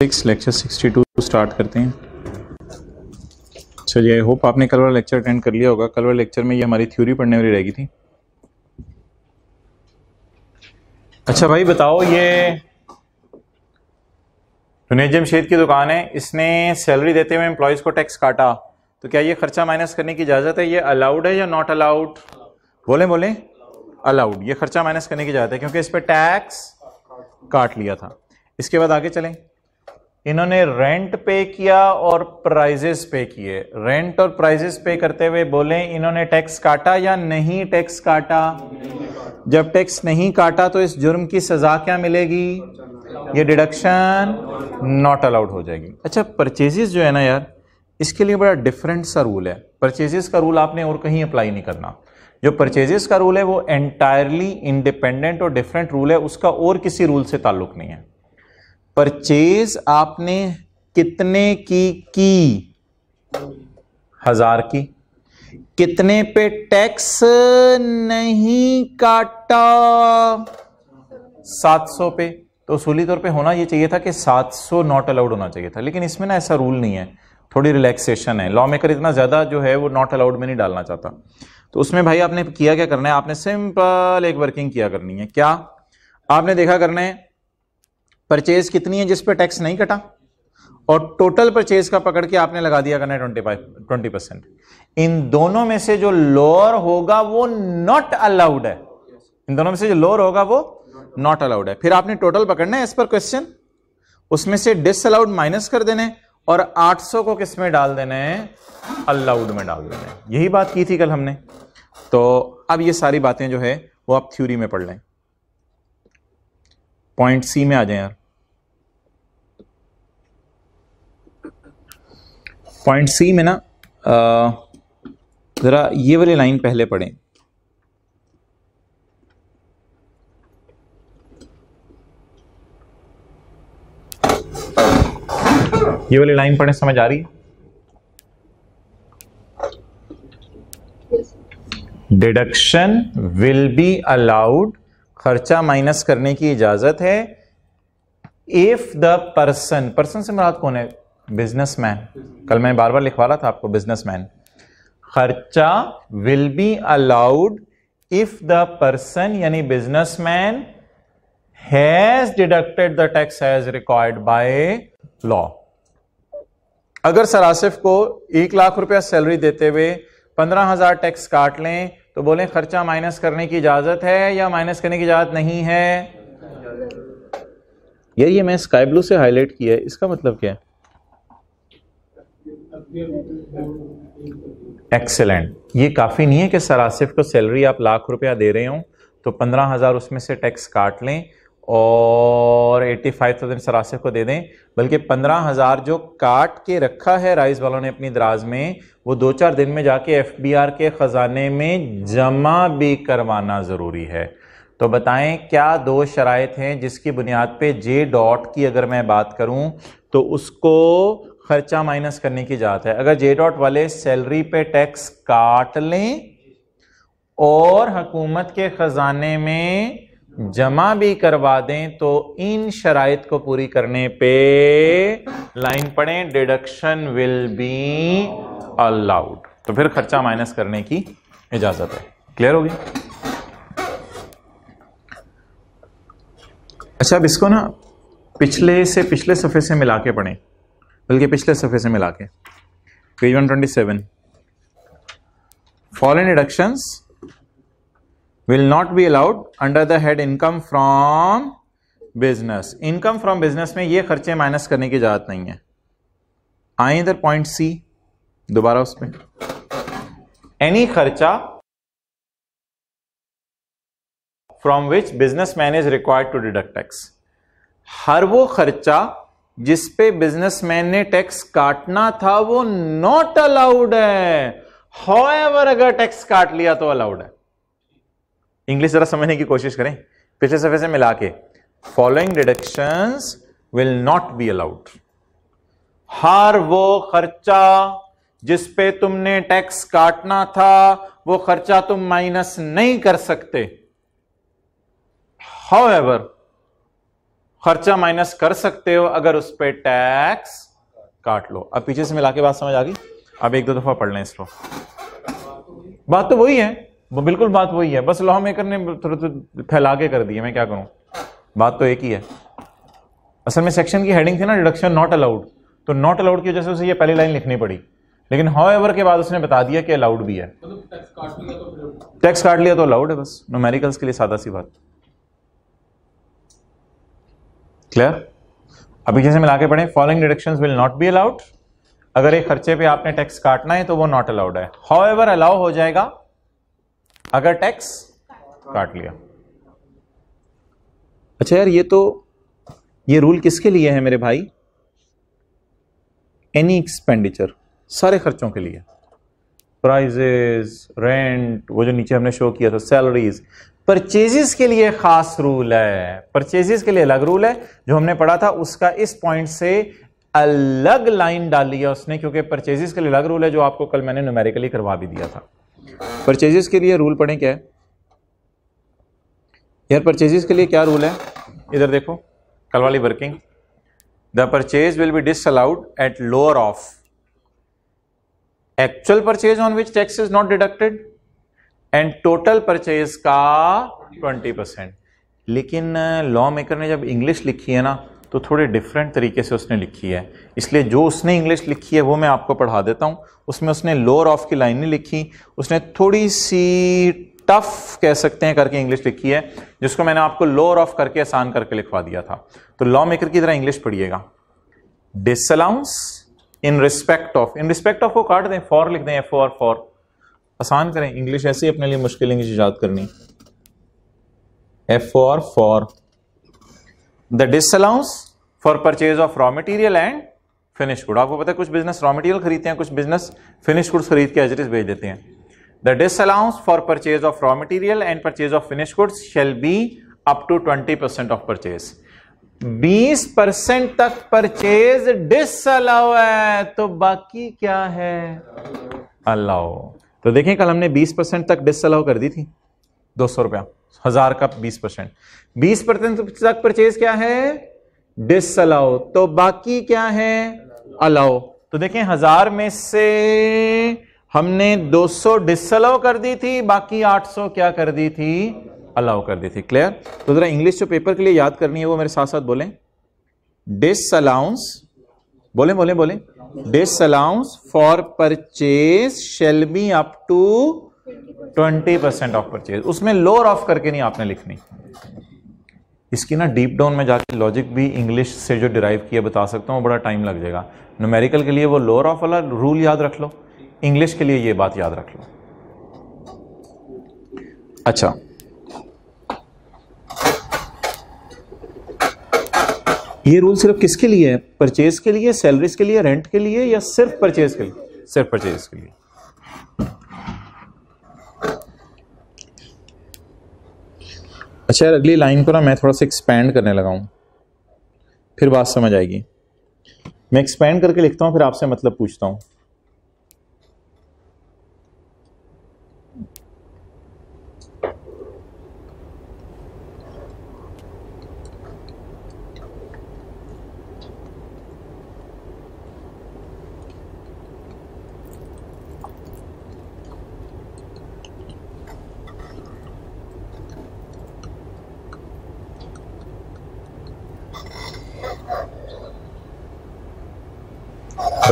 Six lecture sixty two start करते हैं। चलिए आई होप आपने कल वाला लेक्चर अटेंड कर लिया होगा। कल वाले लेक्चर में ये हमारी थ्योरी पढ़ने वाली रहेगी थी। अच्छा भाई, बताओ ये जुनेद जमशेद की दुकान है। इसने सैलरी देते हुए एम्प्लॉयज़ को टैक्स काटा। तो क्या ये खर्चा माइनस करने की इजाज़त है? ये अलाउड है या नॉट अलाउड बोले बोले। अलाउड ये खर्चा माइनस करने की इजाज़त है, क्योंकि इस पर टैक्स काट लिया था। इसके बाद आगे चलें। इन्होंने रेंट पे किया और प्राइजेस पे किए। रेंट और प्राइजेस पे करते हुए बोले, इन्होंने टैक्स काटा या नहीं टैक्स काटा? जब टैक्स नहीं काटा तो इस जुर्म की सजा क्या मिलेगी? ये डिडक्शन नॉट अलाउड हो जाएगी। अच्छा परचेजेस जो है ना यार, इसके लिए बड़ा डिफरेंट सा रूल है। परचेजेस का रूल आपने और कहीं अप्लाई नहीं करना। जो परचेजेस का रूल है वो एंटायरली इंडिपेंडेंट और डिफरेंट रूल है, उसका और किसी रूल से ताल्लुक नहीं है। परचेज आपने कितने की की? हज़ार की। कितने पे टैक्स नहीं काटा? 700 पे। तो उसूली तौर पे होना ये चाहिए था कि 700 नॉट अलाउड होना चाहिए था। लेकिन इसमें ना ऐसा रूल नहीं है। थोड़ी रिलैक्सेशन है। लॉ मेकर इतना ज़्यादा जो है वो नॉट अलाउड में नहीं डालना चाहता। तो उसमें भाई आपने किया क्या करना है? आपने सिंपल एक वर्किंग किया करनी है। क्या? आपने देखा करना है परचेज कितनी है जिस पर टैक्स नहीं कटा? और टोटल परचेज का पकड़ के आपने लगा दिया करना है ट्वेंटी फाइव ट्वेंटी परसेंट इन दोनों में से जो लोअर होगा वो नॉट अलाउड है। इन दोनों में से जो लोअर होगा वो नॉट अलाउड है। फिर आपने टोटल पकड़ना है एज पर क्वेश्चन उसमें से डिस अलाउड माइनस कर देने और 800 को किसमें डाल देने अलाउड में डाल देने यही बात की थी कल हमने। तो अब ये सारी बातें जो है वो आप थ्योरी में पढ़ लें। पॉइंट सी में आ जाए यार। पॉइंट सी में ना ज़रा ये वाली लाइन पहले पढ़ें। ये वाली लाइन पढ़े, समझ आ रही है? डिडक्शन विल बी अलाउड खर्चा माइनस करने की इजाज़त है। इफ़ द पर्सन पर्सन से मुराद कौन है? बिजनेसमैन। कल मैं बार बार लिखवा रहा था आपको, बिजनेसमैन। खर्चा will be allowed if the person यानी businessman has deducted the tax has required by law अगर सरासिफ को एक लाख रुपया सैलरी देते हुए पंद्रह हज़ार टैक्स काट लें तो बोले, खर्चा माइनस करने की इजाज़त है या माइनस करने की इजाज़त नहीं है? यार ये मैं स्काई ब्लू से हाईलाइट किया है। इसका मतलब क्या है? एक्सेलेंट ये काफ़ी नहीं है कि सरासिफ को सैलरी आप लाख रुपया दे रहे हो तो पंद्रह हज़ार उसमें से टैक्स काट लें और एट्टी फाइव थाउज़ेंड सरासिफ को दे दें, बल्कि पंद्रह हज़ार जो काट के रखा है राइस वालों ने अपनी दराज में, वो दो चार दिन में जाके एफ़ बी आर के ख़जाने में जमा भी करवाना ज़रूरी है। तो बताएँ क्या दो शराइ हैं जिसकी बुनियाद पे जे डॉट की अगर मैं बात करूँ तो उसको खर्चा माइनस करने की जात है। अगर जे डॉट वाले सैलरी पे टैक्स काट लें और हुकूमत के ख़जाने में जमा भी करवा दें तो इन शराइत को पूरी करने पे लाइन पढ़ें डिडक्शन विल बी अलाउड तो फिर खर्चा माइनस करने की इजाज़त है। क्लियर होगी अच्छा अब इसको ना पिछले से पिछले सफ़े से मिला के पढ़ें। बल्कि पिछले सफ़े से मिला के। Page one twenty seven foreign deductions will not be allowed under the head income from business income from business में ये खर्चे माइनस करने की इजाज़त नहीं है। आए इधर पॉइंट सी दोबारा उसमें। एनी खर्चा from which businessman is required to deduct tax हर वो खर्चा जिस पे बिजनेसमैन ने टैक्स काटना था, वो नॉट अलाउड है। हाउ अगर टैक्स काट लिया तो अलाउड है। इंग्लिश जरा समझने की कोशिश करें। पिछले सफे से मिला के following deduction will not be allowed हर वो खर्चा जिस पे तुमने टैक्स काटना था, वो खर्चा तुम माइनस नहीं कर सकते। हाउ एवर खर्चा माइनस कर सकते हो अगर उस पर टैक्स काट लो। अब पीछे से मिला के बात समझ आ गई? अब एक दो दफ़ा पढ़ लें इसको। बात तो वही है। वो बिल्कुल बात वही है। बस लॉ मेकर ने थोड़ा तो फैला के कर दिया। मैं क्या करूँ? बात तो एक ही है। असल में सेक्शन की हेडिंग थी ना डिडक्शन नॉट अलाउड तो नॉट अलाउड की वजह से उसे ये पहली लाइन लिखनी पड़ी। लेकिन हाउ के बाद उसने बता दिया कि अलाउड भी है। टैक्स काट लिया तो अलाउड है बस। नोमेरिकल्स के लिए सादा सी बात। क्लियर अभी जैसे मिला के पढ़े following deduction will not be allowed अगर एक खर्चे पे आपने टैक्स काटना है तो वो नॉट अलाउड है। हाउ एवर अलाउ हो जाएगा अगर टैक्स काट लिया। अच्छा यार, ये तो ये रूल किसके लिए है मेरे भाई? एनी एक्सपेंडिचर सारे खर्चों के लिए। प्राइजेस रेंट वो जो नीचे हमने शो किया था सैलरीज परचेजेस के लिए खास रूल है। परचेजेस के लिए अलग रूल है। जो हमने पढ़ा था, उसका इस पॉइंट से अलग लाइन डाली है उसने, क्योंकि परचेजेस के लिए अलग रूल है, जो आपको कल मैंने न्यूमेरिकली करवा भी दिया था। परचेजेस के लिए रूल पढ़े क्या है? यार परचेजेस के लिए क्या रूल है? इधर देखो, कल वाली working the purchase will be disallowed at lower of actual purchase on which tax is not deducted and total purchase का 20 परसेंट लेकिन लॉ मेकर ने जब इंग्लिश लिखी है ना तो थोड़े डिफरेंट तरीके से उसने लिखी है। इसलिए जो उसने इंग्लिश लिखी है, वो मैं आपको पढ़ा देता हूँ। उसमें उसने लोअर ऑफ़ की लाइन नहीं लिखी। उसने थोड़ी सी टफ कह सकते हैं करके इंग्लिश लिखी है, जिसको मैंने आपको लोअर ऑफ़ करके आसान करके लिखवा दिया था। तो लॉ मेकर की तरह इंग्लिश पढ़िएगा। Disallowance in respect of in respect of को काट दें फॉर लिख दें एफ़ और फॉर आसान करें इंग्लिश ऐसे ही अपने लिए मुश्किल इंग्लिश याद करनी। एफ़ और for the disallowance for purchase of raw material and finish good आपको पता है कुछ बिज़नेस रॉ मटेरियल खरीदते हैं, कुछ बिज़नेस फिनिश गुड्स खरीद के एजरीज भेज देते हैं। The disallowance for purchase of raw material and purchase of finish goods shall be up to twenty percent of purchase बीस परसेंट तक परचेज डिसअलाउ है तो बाकी क्या है? अलाउ तो देखें, कल हमने बीस परसेंट तक डिसअलाउ कर दी थी। दो सौ रुपया। हज़ार का बीस परसेंट। बीस परसेंट तक परचेज क्या है? डिसअलाउ तो बाकी क्या है? अलाउ तो देखें, हज़ार में से हमने 200 डिसअलाउ कर दी थी, बाकी 800 क्या कर दी थी? अलाउ कर दी थी। क्लियर तो जरा इंग्लिश जो पेपर के लिए याद करनी है, वो मेरे साथ साथ बोलें। डिसअलाउंस बोले बोले बोले। Disallowance for purchase shall be up to twenty percent of purchase उसमें लोअर ऑफ़ करके नहीं आपने लिखनी। इसकी ना डीप डाउन में जाके लॉजिक भी इंग्लिश से जो डिराइव किया बता सकता हूँ, बड़ा टाइम लग जाएगा। न्यूमेरिकल के लिए वो लोअर ऑफ़ वाला रूल याद रख लो। इंग्लिश के लिए ये बात याद रख लो। अच्छा। ये रूल सिर्फ़ किसके लिए है? परचेज के लिए सैलरीज के लिए रेंट के लिए या सिर्फ़ परचेज के लिए? सिर्फ़ परचेज के लिए। अच्छा यार अगली लाइन को ना मैं थोड़ा सा एक्सपेंड करने लगा हूँ। फिर बात समझ आएगी। मैं एक्सपेंड करके लिखता हूँ फिर आपसे मतलब पूछता हूँ।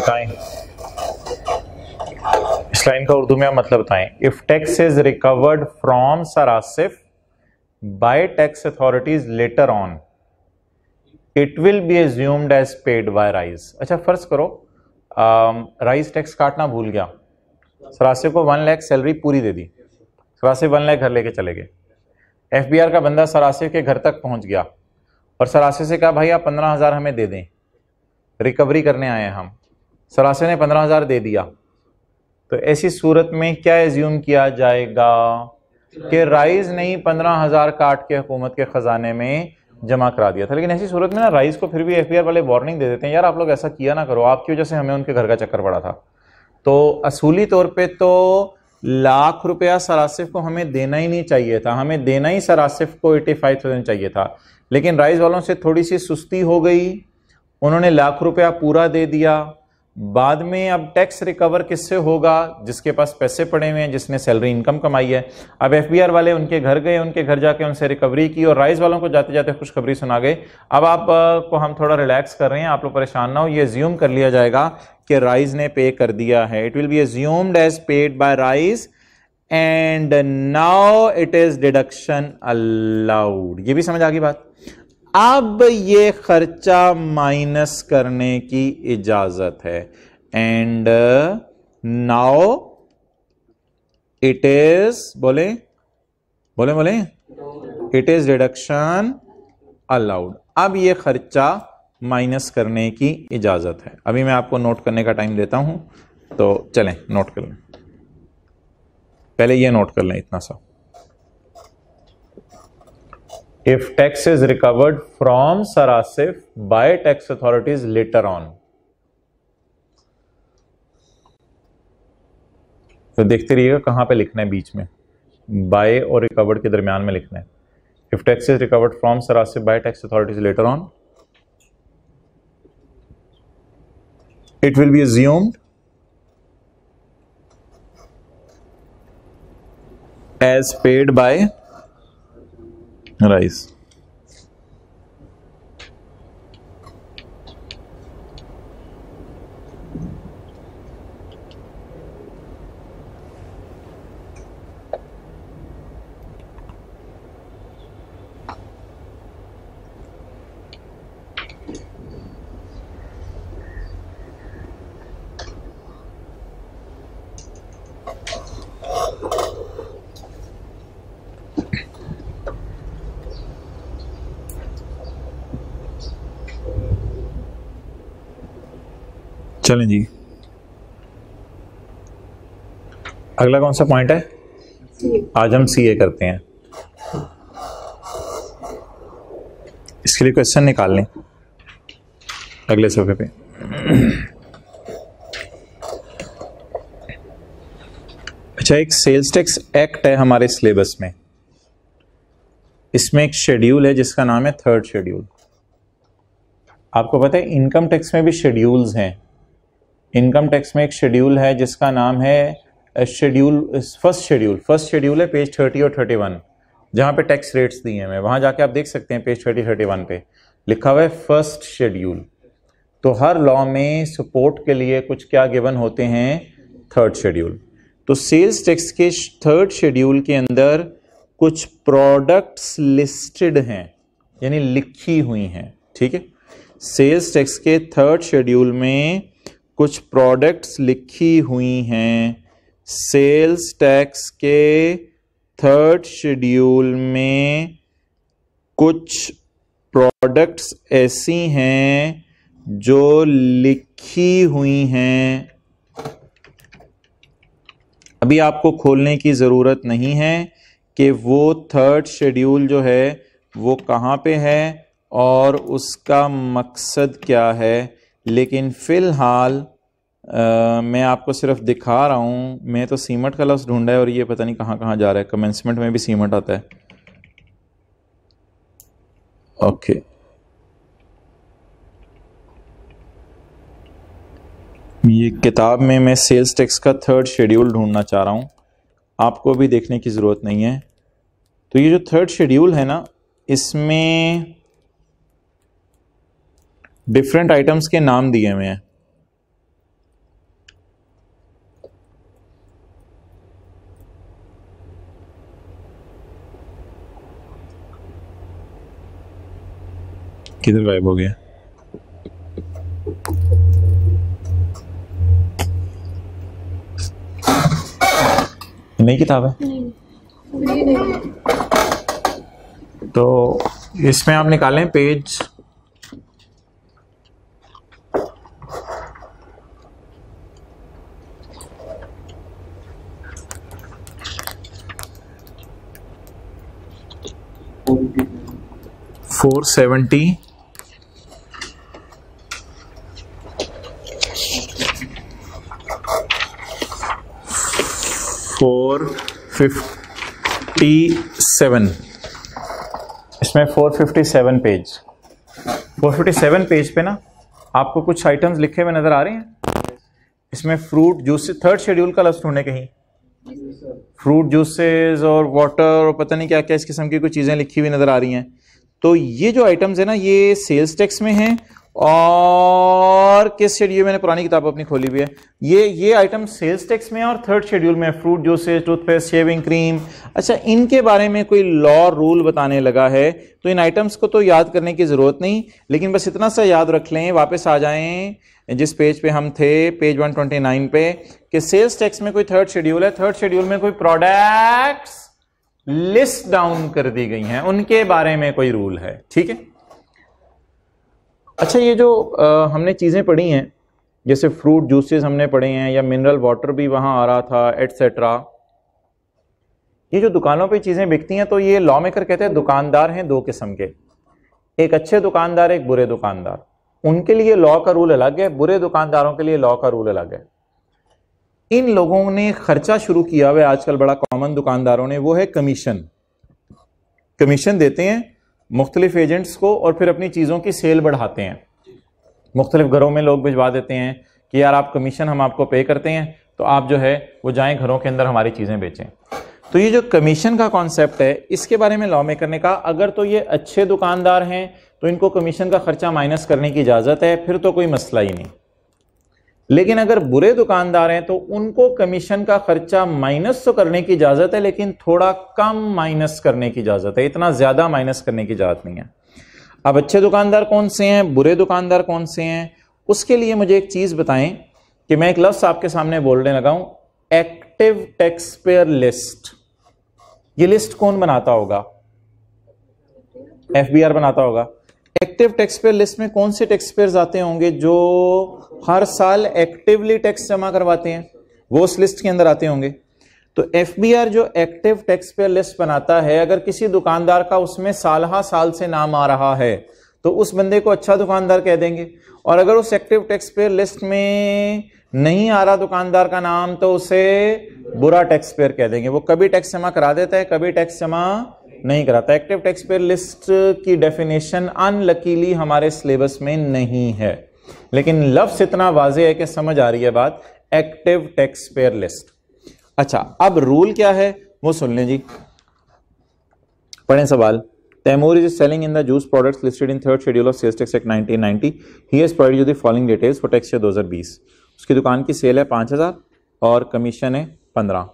बताएँ। इस लाइन का उर्दू में मतलब बताएँ। If tax is recovered from सरासिफ by tax authorities later on it will be assumed as paid by rise अच्छा फ़र्ज़ करो। राइज um, टैक्स काटना भूल गया। सरासिफ को वन लैख सैलरी पूरी दे दी। सरासिफ वन लैख घर लेके चले गए। एफबीआर का बंदा सरासिफ के घर तक पहुँच गया। और सरासिफ से कहा भाई आप पंद्रह हज़ार हमें दे दें। रिकवरी करने आए हैं हम। सरासे ने पंद्रह हज़ार दे दिया। तो ऐसी सूरत में क्या एज्यूम किया जाएगा कि राइज नहीं, पंद्रह हज़ार काट के हुकूमत के ख़जाने में जमा करा दिया था। लेकिन ऐसी सूरत में ना राइज को फिर भी एफ़ वाले वार्निंग दे देते हैं, यार, आप लोग ऐसा किया ना करो। आपकी वजह से हमें उनके घर का चक्कर पड़ा था। तो असूली तौर पर तो लाख रुपया सरासिफ को हमें देना ही नहीं चाहिए था। हमें देना ही सरासिफ को एटी फाइव थाउज़ेंड चाहिए था। लेकिन राइज वालों से थोड़ी सी सुस्ती हो गई। उन्होंने लाख रुपया पूरा दे दिया। बाद में अब टैक्स रिकवर किससे होगा? जिसके पास पैसे पड़े हुए हैं, जिसने सैलरी इनकम कमाई है। अब एफबीआर वाले उनके घर गए, उनके घर जाके उनसे रिकवरी की और राइस वालों को जाते जाते खुशखबरी सुना गए। अब आप को हम थोड़ा रिलैक्स कर रहे हैं, आप लोग परेशान ना हो, ये ज्यूम कर लिया जाएगा कि राइज ने पे कर दिया है। It will be assumed as paid by rise and now it is deduction allowed ये भी समझ आ गई बात? अब ये खर्चा माइनस करने की इजाज़त है। एंड नाउ इट इज़ बोले बोले बोले इट इज़ डिडक्शन अलाउड अब ये खर्चा माइनस करने की इजाज़त है। अभी मैं आपको नोट करने का टाइम देता हूँ तो चलें नोट कर लें। पहले ये नोट कर लें इतना सा। if tax is recovered from sarasif by tax authorities later on. तो देखते रहिएगा कहाँ पे लिखना है बीच में। बाय और रिकवर्ड के दरमियान में लिखना है। If tax is recovered from सरासिफ by tax authorities later on it will be assumed as paid by rise चलें जी। अगला कौन सा पॉइंट है? आज हम सी ए करते हैं। इसके लिए क्वेश्चन निकाल लें। अगले सफ़े पे। अच्छा एक सेल्स टैक्स एक्ट है हमारे सिलेबस में। इसमें एक शेड्यूल है जिसका नाम है थर्ड शेड्यूल आपको पता है इनकम टैक्स में भी शेड्यूल्स हैं। इनकम टैक्स में एक शेड्यूल है, जिसका नाम है schedule, first schedule. First schedule है पेज थर्टी और थर्टी वन, जहाँ पे टैक्स रेट्स दिए हैं। मैं वहाँ जाके आप देख सकते हैं पेज थर्टी थर्टी वन पे। लिखा हुआ है फ़र्स्ट शेड्यूल। तो हर लॉ में सपोर्ट के लिए कुछ क्या गिवन होते हैं? Third schedule. तो सेल्स टैक्स के थर्ड शेड्यूल के अंदर कुछ प्रोडक्ट्स लिस्टेड हैं, यानी लिखी हुई हैं, ठीक है? सेल्स टैक्स के थर्ड शेड्यूल में कुछ प्रोडक्ट्स लिखी हुई हैं। सेल्स टैक्स के थर्ड शेड्यूल में कुछ प्रोडक्ट्स ऐसी हैं जो लिखी हुई हैं। अभी आपको खोलने की ज़रूरत नहीं है कि वो थर्ड शेड्यूल जो है, वो कहाँ पे है और उसका मकसद क्या है। लेकिन फ़िलहाल मैं आपको सिर्फ़ दिखा रहा हूँ, मैं तो सीमट का लफ्ज़ ढूंढा है और ये पता नहीं कहाँ कहाँ जा रहा है। कमेंसमेंट में भी सीमट आता है। ओके। ये किताब में मैं सेल्स टैक्स का थर्ड शेड्यूल ढूंढना चाह रहा हूँ। आपको भी देखने की ज़रूरत नहीं है। तो ये जो थर्ड शेड्यूल है ना, इसमें डिफरेंट आइटम्स के नाम दिए हुए हैं। किधर गायब हो गया? नई किताब है? तो इसमें आप निकालें page four seventy. Four fifty seven. इसमें four fifty seven page. 457 page पे ना आपको कुछ आइटम्स लिखे हुए नज़र आ रहे हैं। इसमें फ्रूट जूस थर्ड शेड्यूल का लफ्ज ढूंढे कहीं। फ्रूट जूसेस और वाटर और पता नहीं क्या क्या इस किस्म की कुछ चीज़ें लिखी हुई नज़र आ रही हैं। तो ये जो आइटम्स है ना, ये सेल्स टैक्स में है और किस शेड्यूल मैंने पुरानी किताब अपनी खोली हुई है। ये ये आइटम सेल्स टैक्स में और थर्ड शेड्यूल में fruit juices toothpaste shaving cream अच्छा इनके बारे में कोई लॉ रूल बताने लगा है? तो इन आइटम्स को तो याद करने की ज़रूरत नहीं, लेकिन बस इतना सा याद रख लें, वापस आ जाएँ। जिस पेज पे हम थे पेज 129 पे, कि सेल्स टैक्स में कोई थर्ड शेड्यूल है। थर्ड शेड्यूल में कोई प्रोडक्ट्स लिस्ट डाउन कर दी गई हैं। उनके बारे में कोई रूल है। ठीक है? अच्छा ये जो आ, हमने चीज़ें पढ़ी हैं जैसे फ्रूट जूसेस हमने पढ़े हैं या मिनरल वाटर भी वहाँ आ रहा था एटसेट्रा ये जो दुकानों पे चीज़ें बिकती हैं तो ये लॉ मेकर कहते हैं दुकानदार हैं दो किस्म के। एक अच्छे दुकानदार एक बुरे दुकानदार। उनके लिए लॉ का रूल अलग है बुरे दुकानदारों के लिए लॉ का रूल अलग है। इन लोगों ने खर्चा शुरू किया हुआ है, आजकल बड़ा कॉमन दुकानदारों ने, वो है कमीशन कमीशन देते हैं मुख्तलिफ़ एजेंट्स को और फिर अपनी चीज़ों की सेल बढ़ाते हैं। मुख्तलिफ़ घरों में लोग भिजवा देते हैं कि यार आप कमीशन हम आपको पे करते हैं तो आप जो है वो जाएँ घरों के अंदर हमारी चीज़ें बेचें। तो ये जो कमीशन का कॉन्सेप्ट है, इसके बारे में लॉ मेकर ने कहा, अगर तो ये अच्छे दुकानदार हैं तो इनको कमीशन का खर्चा माइनस करने की इजाज़त है, फिर तो कोई मसला ही नहीं। लेकिन अगर बुरे दुकानदार हैं तो उनको कमीशन का खर्चा माइनस तो करने की इजाज़त है, लेकिन थोड़ा कम माइनस करने की इजाज़त है। इतना ज़्यादा माइनस करने की इजाज़त नहीं है। अब अच्छे दुकानदार कौन से हैं, बुरे दुकानदार कौन से हैं, उसके लिए मुझे एक चीज़ बताएँ कि मैं एक लफ्स आपके सामने बोलने लगा हूँ, एक्टिव टैक्स पेयर लिस्ट। ये लिस्ट कौन बनाता होगा? एफबीआर बनाता होगा। एक्टिव टैक्स पेयर लिस्ट में कौन से टैक्स पेयर आते होंगे जो हर साल एक्टिवली टैक्स जमा करवाते हैं। वो उस लिस्ट के अंदर आते होंगे। तो एफबीआर जो एक्टिव टैक्स पेयर लिस्ट बनाता है, अगर किसी दुकानदार का उसमें साल साल से नाम आ रहा है तो उस बंदे को अच्छा दुकानदार कह देंगे। और अगर उस एक्टिव टैक्स पेयर लिस्ट में नहीं आ रहा दुकानदार का नाम तो उसे बुरा टैक्स पेयर कह देंगे। वो कभी टैक्स जमा करा देता है, कभी टैक्स जमा नहीं कराता। एक्टिव टैक्स पेयर लिस्ट की डेफिनेशन अनलकीली हमारे सिलेबस में नहीं है। लेकिन लफ्स इतना वाजे है कि समझ आ रही है बात एक्टिव टैक्स पेयर लिस्ट अच्छा अब रूल क्या है? वो सुन लें जी। पढ़ें सवाल। Taimur is selling in the juice products listed in third schedule of sales tax act 1990 he has provided you the following details for tax year 2020 उसकी दुकान की सेल है 5000 और कमीशन है 15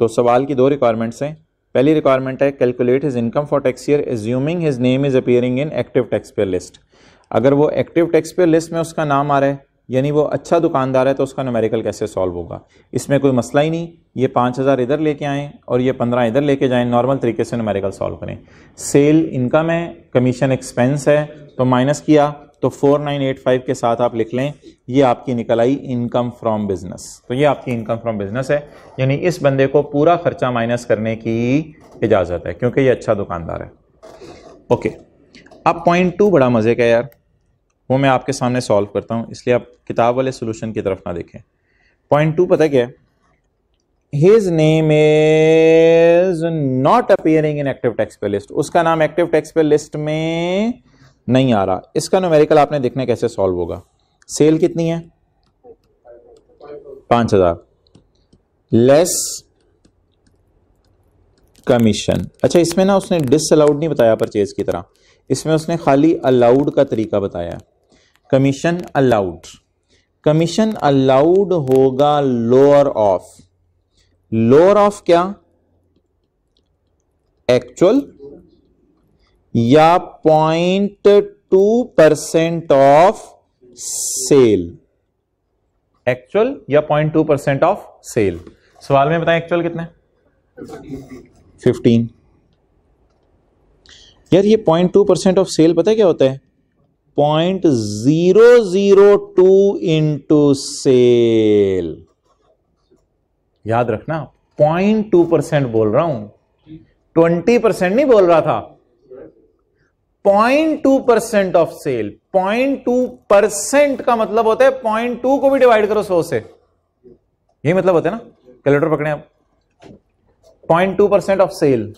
तो सवाल की दो रिक्वायरमेंट्स हैं। पहली रिक्वायरमेंट है calculate his income for tax year assuming his name is appearing in active tax payer list अगर वो एक्टिव टैक्स पे लिस्ट में उसका नाम आ रहा है, यानी वो अच्छा दुकानदार है तो उसका न्यूमेरिकल कैसे सॉल्व होगा? इसमें कोई मसला ही नहीं। ये पाँच हज़ार इधर लेके आएँ और ये पंद्रह इधर लेके जाएँ नॉर्मल तरीके से न्यूमेरिकल सॉल्व करें। सेल इनकम है कमीशन एक्सपेंस है तो माइनस किया तो 4985 के साथ आप लिख लें, ये आपकी निकल आई इनकम फ्रॉम बिज़नेस तो ये आपकी इनकम फ्रॉम बिज़नेस है, यानी इस बंदे को पूरा खर्चा माइनस करने की इजाज़त है, क्योंकि ये अच्छा दुकानदार है। ओके अब पॉइंट टू बड़ा मज़े का यार। वो मैं आपके सामने सॉल्व करता हूँ, इसलिए आप किताब वाले सोल्यूशन की तरफ़ ना देखें। पॉइंट टू पता क्या? His name is not appearing in active tax pay list उसका नाम एक्टिव टैक्स पे लिस्ट में नहीं आ रहा। इसका न्यूमेरिकल आपने देखने कैसे सॉल्व होगा। सेल कितनी है? पाँच हज़ार। लेस कमीशन अच्छा इसमें ना उसने डिस अलाउड नहीं बताया परचेज की तरह। इसमें उसने खाली अलाउड का तरीका बताया। कमीशन अलाउड कमीशन अलाउड होगा लोअर ऑफ़ लोअर ऑफ़ क्या? एक्चुअल या point two percent of sale actual या point two percent of sale सवाल में बताएँ एक्चुअल कितने? फिफ्टीन यार ये point two percent of sale पता है क्या होता है? Point zero zero two into sale याद रखना पॉइंट टू परसेंट बोल रहा हूँ। ट्वेंटी परसेंट नहीं बोल रहा था। Point two percent of sale point two percent का मतलब होता है पॉइंट टू को भी डिवाइड करो सौ से। यही मतलब होता है ना? कैलकुलेटर पकड़े आप। Point two percent of sale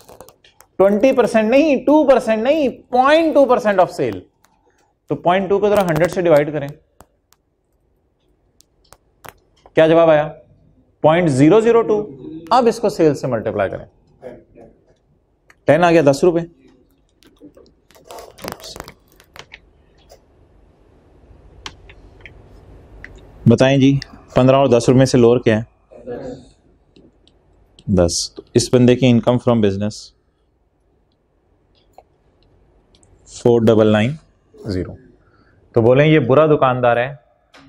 twenty percent नहीं टू परसेंट नहीं point two percent of sale तो पॉइंट टू को जरा हंड्रेड से डिवाइड करें। क्या जवाब आया? पॉइंट ज़ीरो ज़ीरो टू अब इसको सेल से मल्टीप्लाई करें। टेन आ गया, दस रुपए। बताएँ जी, पंद्रह और दस रुपए से लोअर क्या है? दस। तो इस बंदे की income from business four double nine zero. तो बोलें ये बुरा दुकानदार है।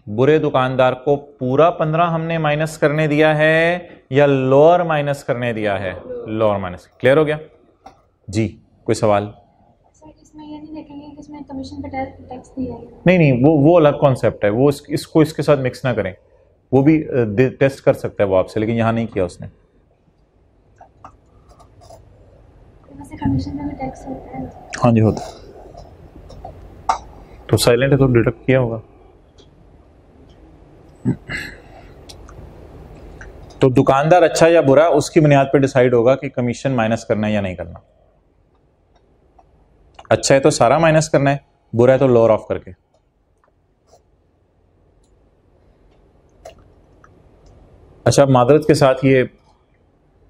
बुरे दुकानदार को पूरा पंद्रह हमने माइनस करने दिया है या लोअर माइनस करने दिया है? Lower minus. क्लियर हो गया? जी कोई सवाल? नहीं नहीं वो वो अलग कॉन्सेप्ट है। वो इस, इसको इसके साथ मिक्स ना करें। वो भी टेस्ट कर सकता है वो आपसे लेकिन यहाँ नहीं किया उसने। हाँ। जी होता तो साइलेंट है तो डिटेक्ट किया होगा। तो दुकानदार अच्छा या बुरा, उसकी बुनियाद पर डिसाइड होगा कि कमीशन माइनस करना है या नहीं करना। अच्छा है तो सारा माइनस करना है, बुरा है तो लोअर ऑफ़ करके। अच्छा मादरत के साथ ये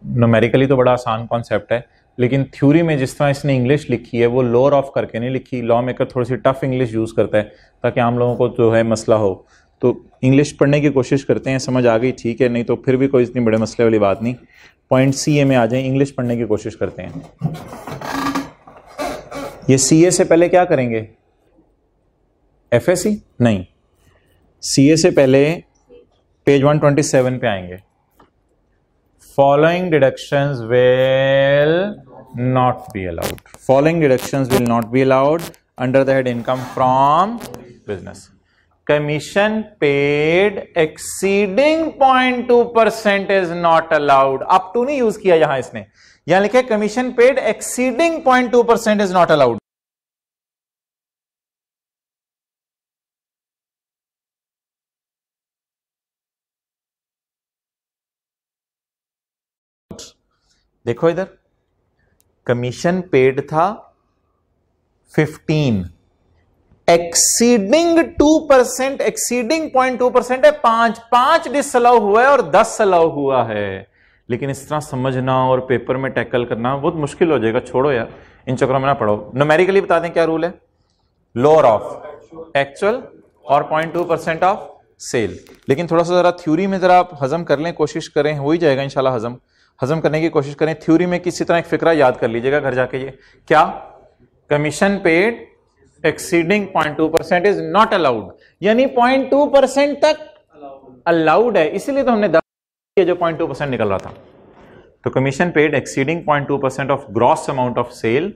नोमेरिकली तो बड़ा आसान कॉन्सेप्ट है। लेकिन थ्योरी में जिस तरह इसने इंग्लिश लिखी है, वो लोअर ऑफ़ करके नहीं लिखी। लॉ मेकर थोड़ी सी टफ इंग्लिश यूज़ करता है, ताकि आम लोगों को जो है मसला हो। तो इंग्लिश पढ़ने की कोशिश करते हैं, समझ आ गई, ठीक है, नहीं तो फिर भी कोई इतनी बड़े मसले वाली बात नहीं। पॉइंट सी ए में आ जाए इंग्लिश पढ़ने की कोशिश करते हैं। ये सी ए से पहले क्या करेंगे? एफ़ एस सी नहीं। सी ए से पहले पेज 127 पे आएँगे। Following deductions will not be allowed following deductions will not be allowed under the head income from business commission paid exceeding 0.2 percent is not allowed up to नहीं use किया यहाँ इसने यहाँ लिखे commission paid exceeding 0.2 percent is not allowed देखो इधर commission paid था 15 exceeding 2 percent exceeding point two percent है, पाँच पाँच डिसअलाउ हुआ है और दस अलाउ हुआ है। लेकिन इस तरह समझना और पेपर में टैकल करना बहुत मुश्किल हो जाएगा। छोड़ो यार, इन चक्रों में ना पढ़ो। नोमेरिकली बता दें क्या रूल है? लोअर ऑफ़ एक्चुअल और point two percent of sale लेकिन थोड़ा सा जरा थ्योरी में जरा आप हजम कर लें, कोशिश करें, हो ही जाएगा इंशाल्लाह हजम। हजम करने की कोशिश करें। थ्योरी में किसी तरह एक फिक्रा याद कर लीजिएगा घर जाके ये। क्या? Commission paid exceeding point two percent is not allowed. यानी पॉइंट टू परसेंट तक अलाउड है। इसीलिए तो हमने दस जो पॉइंट टू परसेंट निकल रहा था। तो commission paid exceeding point two percent of gross amount of sale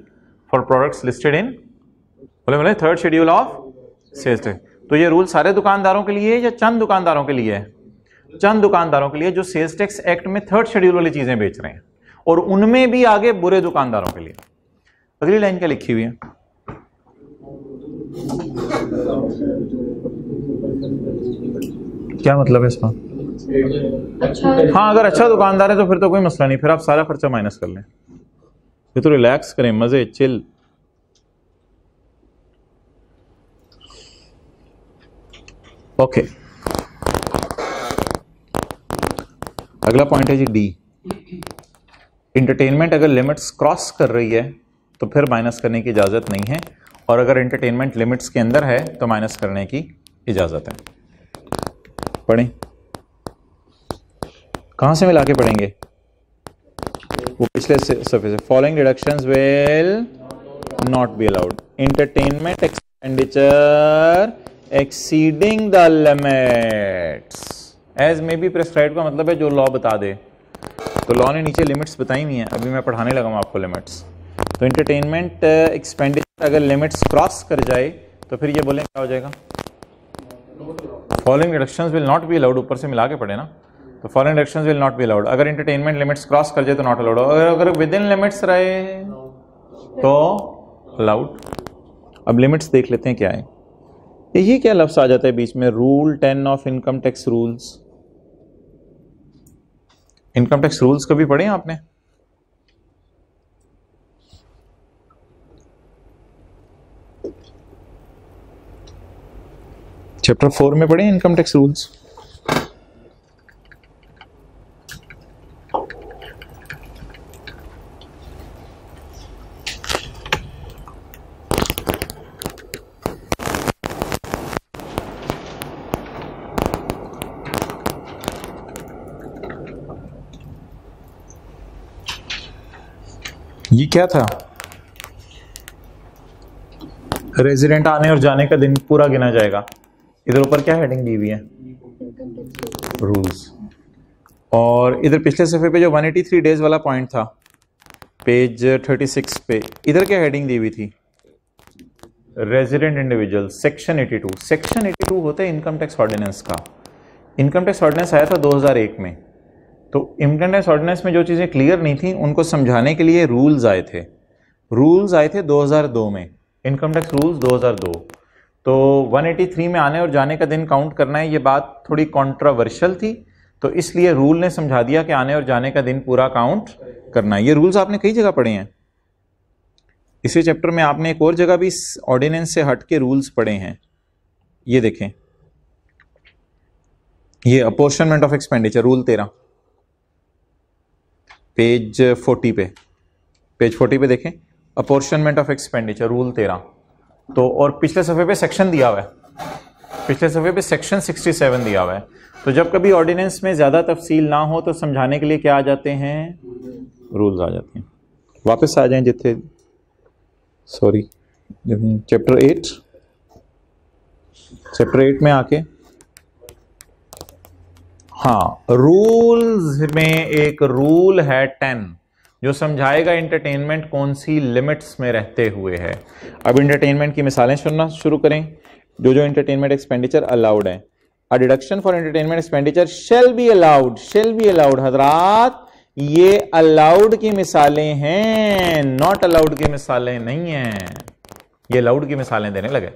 for products listed in, बोले बोले, थर्ड शेड्यूल ऑफ़ सेल्स तो ये रूल सारे दुकानदारों के लिए या चंद दुकानदारों के लिए है? चंद दुकानदारों के लिए जो सेल्स टैक्स एक्ट में थर्ड शेड्यूल वाली चीज़ें बेच रहे हैं और उनमें भी आगे बुरे दुकानदारों के लिए। अगली लाइन क्या लिखी हुई है? क्या मतलब है इसका अच्छा। हाँ अगर अच्छा दुकानदार है तो फिर तो कोई मसला नहीं फिर आप सारा खर्चा माइनस कर लें। फिर तो रिलैक्स करें मज़े चिल ओके okay. अगला पॉइंट है जी डी इंटरटेनमेंट अगर लिमिट्स क्रॉस कर रही है तो फिर माइनस करने की इजाज़त नहीं है। और अगर इंटरटेनमेंट लिमिट्स के अंदर है तो माइनस करने की इजाज़त है। पढ़ें। कहाँ से मिला के पढ़ेंगे? वो पिछले सफे से। Following deductions will not be allowed entertainment expenditure exceeding the limits as may be prescribe का मतलब है जो लॉ बता दे। तो लॉ ने नीचे लिमिट्स बताई हुई हैं। अभी मैं पढ़ाने लगा हूँ आपको लिमिट्स तो इंटरटेनमेंट एक्सपेंडिचर अगर लिमिट्स क्रॉस कर जाए तो फिर ये बोलें क्या हो जाएगा? Following deductions will not be allowed ऊपर से मिला के पढ़े ना। तो following deductions will not be allowed अगर इंटरटेनमेंट लिमिट्स क्रॉस कर जाए तो नॉट अलाउड अगर अगर विद इन लिमिट्स रहे तो अलाउड अब लिमिट्स देख लेते हैं क्या है। ये क्या लफ्स आ जाता है बीच में? Rule ten of income tax rules income tax rules कभी पढ़े हैं आपने? चैप्टर फोर में पढ़े इनकम टैक्स रूल्स? क्या था? रेजिडेंट आने और जाने का दिन पूरा गिना जाएगा। इधर ऊपर क्या हेडिंग दी हुई है? रूल्स और इधर पिछले सफ़े पे जो 183 डेज़ वाला पॉइंट था पेज 36 पे, इधर क्या हेडिंग दी हुई थी? रेजिडेंट इंडिविजुअल सेक्शन 82 सेक्शन 82 होता है इनकम टैक्स ऑर्डिनेंस का। इनकम टैक्स ऑर्डिनेंस आया था 2001 में। तो टैक्स ऑर्डिनेंस में जो चीज़ें क्लियर नहीं थी, उनको समझाने के लिए रूल्स आए थे। रूल्स आए थे 2002 में। इनकम टैक्स रूल्स 2002 तो 183 में आने और जाने का दिन काउंट करना है, ये बात थोड़ी कॉन्ट्रावर्शियल थी तो इसलिए रूल ने समझा दिया कि आने और जाने का दिन पूरा काउंट करना है। ये रूल्स आपने कई जगह पढ़े हैं। इसी चैप्टर में आपने एक और जगह भी ऑर्डिनेंस से हट के रूल्स पढ़े हैं। ये देखें। ये अपोर्शनमेंट ऑफ़ एक्सपेंडिचर रूल तेरह। पेज फोर्टी पे। पेज फोर्टी पे देखें। अपोर्शनमेंट ऑफ़ एक्सपेंडिचर रूल तेरह। तो और पिछले सफ़े पे सेक्शन दिया हुआ है। पिछले सफ़े पे सेक्शन 67 दिया हुआ है। तो जब कभी ऑर्डिनेंस में ज़्यादा तफसील ना हो तो समझाने के लिए क्या आ जाते हैं? रूल्स आ जाते हैं। वापस आ जाएँ जितने sorry chapter eight chapter eight में आके हाँ रूल्स में एक रूल है टेन जो समझाएगा इंटरटेनमेंट कौन सी लिमिट्स में रहते हुए है। अब इंटरटेनमेंट की मिसालें सुनना शुरू करें। जो जो इंटरटेनमेंट एक्सपेंडिचर अलाउड है। A deduction for entertainment expenditure shall be allowed shall be allowed हजरात, ये अलाउड की मिसालें हैं नॉट अलाउड की मिसालें नहीं हैं। ये अलाउड की मिसालें देने लगे।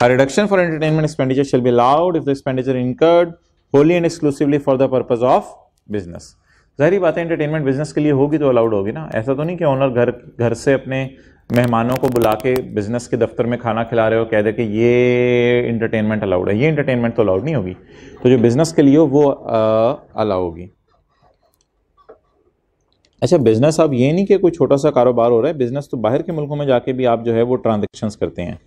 Reduction for entertainment expenditure shall be allowed if the expenditure incurred wholly and exclusively for the purpose of business जाहरी बात है एंटरटेनमेंट बिज़नेस के लिए होगी तो अलाउड होगी ना। ऐसा तो नहीं कि ओनर घर घर से अपने मेहमानों को बुला के बिज़नेस के दफ्तर में खाना खिला रहे हो, कह दे कि ये इंटरटेनमेंट अलाउड है। ये इंटरटेनमेंट तो अलाउड नहीं होगी। तो जो बिज़नेस के लिए हो, वो अलाउ होगी। अच्छा बिज़नेस अब ये नहीं कि कोई छोटा सा कारोबार हो रहा है। बिज़नेस तो बाहर के मुल्कों में जाके भी आप जो है वो ट्रांजेक्शन्स करते हैं।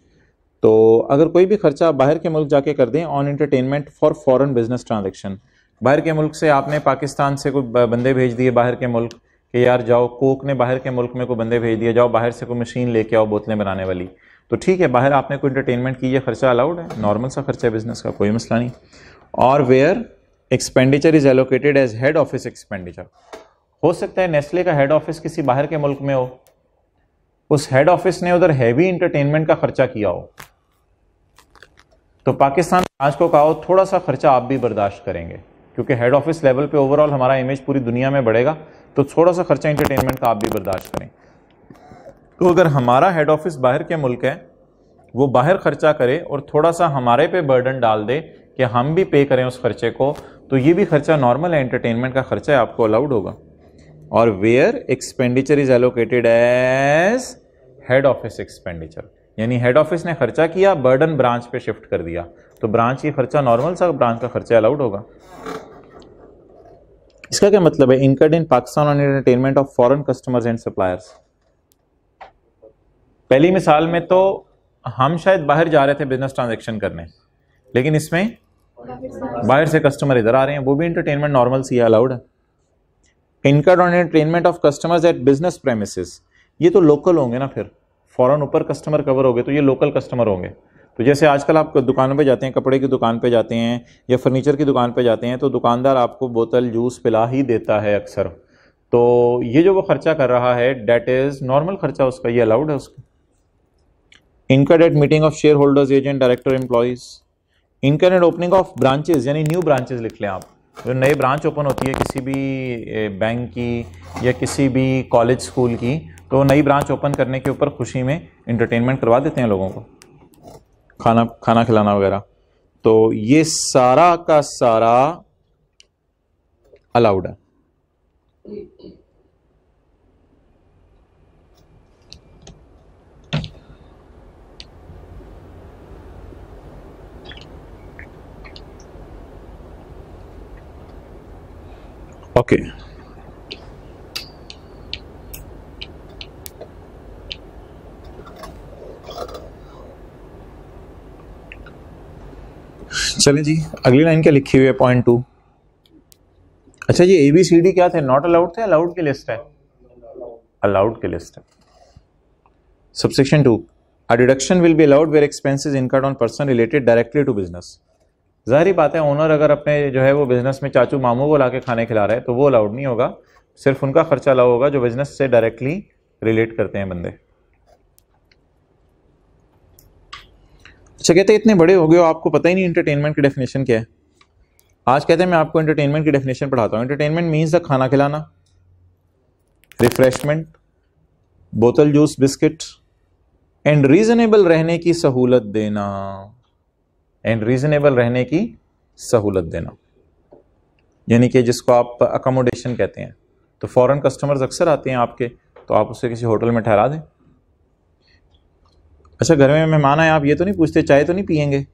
तो अगर कोई भी खर्चा बाहर के मुल्क जाके कर दें on entertainment for foreign business transaction बाहर के मुल्क से आपने पाकिस्तान से कोई बंदे भेज दिए बाहर के मुल्क कि यार जाओ कोक ने बाहर के मुल्क में कोई बंदे भेज दिए जाओ बाहर से कोई मशीन लेके आओ बोतलें बनाने वाली। तो ठीक है, बाहर आपने कोई इंटरटेनमेंट की, ये खर्चा अलाउड है नॉर्मल सा खर्चा है बिज़नेस का, कोई मसला नहीं। और where expenditure is allocated as head office expenditure हो सकता है नेस्ले का हेड ऑफ़िस किसी बाहर के मुल्क में हो। उस हेड ऑफ़िस ने उधर हैवी इंटरटेनमेंट का खर्चा किया हो। तो पाकिस्तान आज को कहा थोड़ा सा खर्चा आप भी बर्दाश्त करेंगे, क्योंकि हेड ऑफ़िस लेवल पे ओवरऑल हमारा इमेज पूरी दुनिया में बढ़ेगा तो थोड़ा सा खर्चा इंटरटेनमेंट का आप भी बर्दाश्त करें। तो अगर हमारा हेड ऑफ़िस बाहर के मुल्क है, वो बाहर खर्चा करे और थोड़ा सा हमारे पे बर्डन डाल दे कि हम भी पे करें उस खर्चे को तो ये भी खर्चा नॉर्मल है एंटरटेनमेंट का खर्चा है आपको अलाउड होगा। और where expenditure is allocated as head office expenditure यानी हेड ऑफ़िस ने खर्चा किया बर्डन ब्रांच पे शिफ्ट कर दिया। तो ब्रांच की खर्चा नॉर्मल सा ब्रांच का खर्चा अलाउड होगा। इसका क्या मतलब है? Incurred in Pakistan on entertainment of foreign customers and suppliers पहली मिसाल में तो हम शायद बाहर जा रहे थे बिज़नेस ट्रांजेक्शन करने, लेकिन इसमें बाहर से कस्टमर इधर आ रहे हैं। वो भी इंटरटेनमेंट नॉर्मल सी अलाउड है। Incurred on entertainment of customers at business premises ये तो लोकल होंगे ना फिर। फ़ौरन ऊपर कस्टमर कवर हो गए तो ये लोकल कस्टमर होंगे। तो जैसे आजकल आप दुकानों पे जाते हैं, कपड़े की दुकान पे जाते हैं या फर्नीचर की दुकान पे जाते हैं तो दुकानदार आपको बोतल, जूस पिला ही देता है अक्सर। तो ये जो वो खर्चा कर रहा है डेट इज़ नॉर्मल खर्चा उसका, ये अलाउड है उसका। इनका date meeting of shareholders agent director employees इनका डेट ओपनिंग ऑफ़ ब्रांचेज यानी न्यू ब्रांचेज लिख लें आप। जो नई ब्रांच ओपन होती है किसी भी बैंक की या किसी भी कॉलेज स्कूल की तो नई ब्रांच ओपन करने के ऊपर खुशी में इंटरटेनमेंट करवा देते हैं लोगों को। खाना खाना खिलाना वगैरह। तो ये सारा का सारा अलाउड है। ओके चले जी, अगली लाइन क्या लिखी हुई है? पॉइंट टू अच्छा ये ए बी सी डी क्या थे? नॉट अलाउड थे? अलाउड की लिस्ट है? अलाउड की लिस्ट है. Subsection two a deduction will be allowed where expenses incurred on person related directly to business ज़ाहिर बात है ओनर अगर अपने जो है वो बिज़नेस में चाचू मामू को लाके खाने खिला रहे हैं तो वो अलाउड नहीं होगा। सिर्फ़ उनका खर्चा अलाउ होगा, जो बिज़नेस से डायरेक्टली रिलेट करते हैं बंदे। अच्छा कहते इतने बड़े हो गए हो, आपको पता ही नहीं इंटरटेनमेंट की डेफिनेशन क्या है। आज कहते हैं, मैं आपको इंटरटेनमेंट की डेफिनेशन पढ़ाता हूँ। एंटरटेनमेंट मीन्स द खाना खिलाना रिफ्रेशमेंट बोतल जूस बिस्किट एंड रीजनेबल रहने की सहूलत देना। एंड रीजनेबल रहने की सहूलत देना। यानी कि जिसको आप अकोमोडेशन कहते हैं तो फॉरेन कस्टमर्स अक्सर आते हैं आपके तो आप उसे किसी होटल में ठहरा दें। अच्छा घर में मेहमान आए, आप ये तो नहीं पूछते, चाय तो नहीं पियेंगे?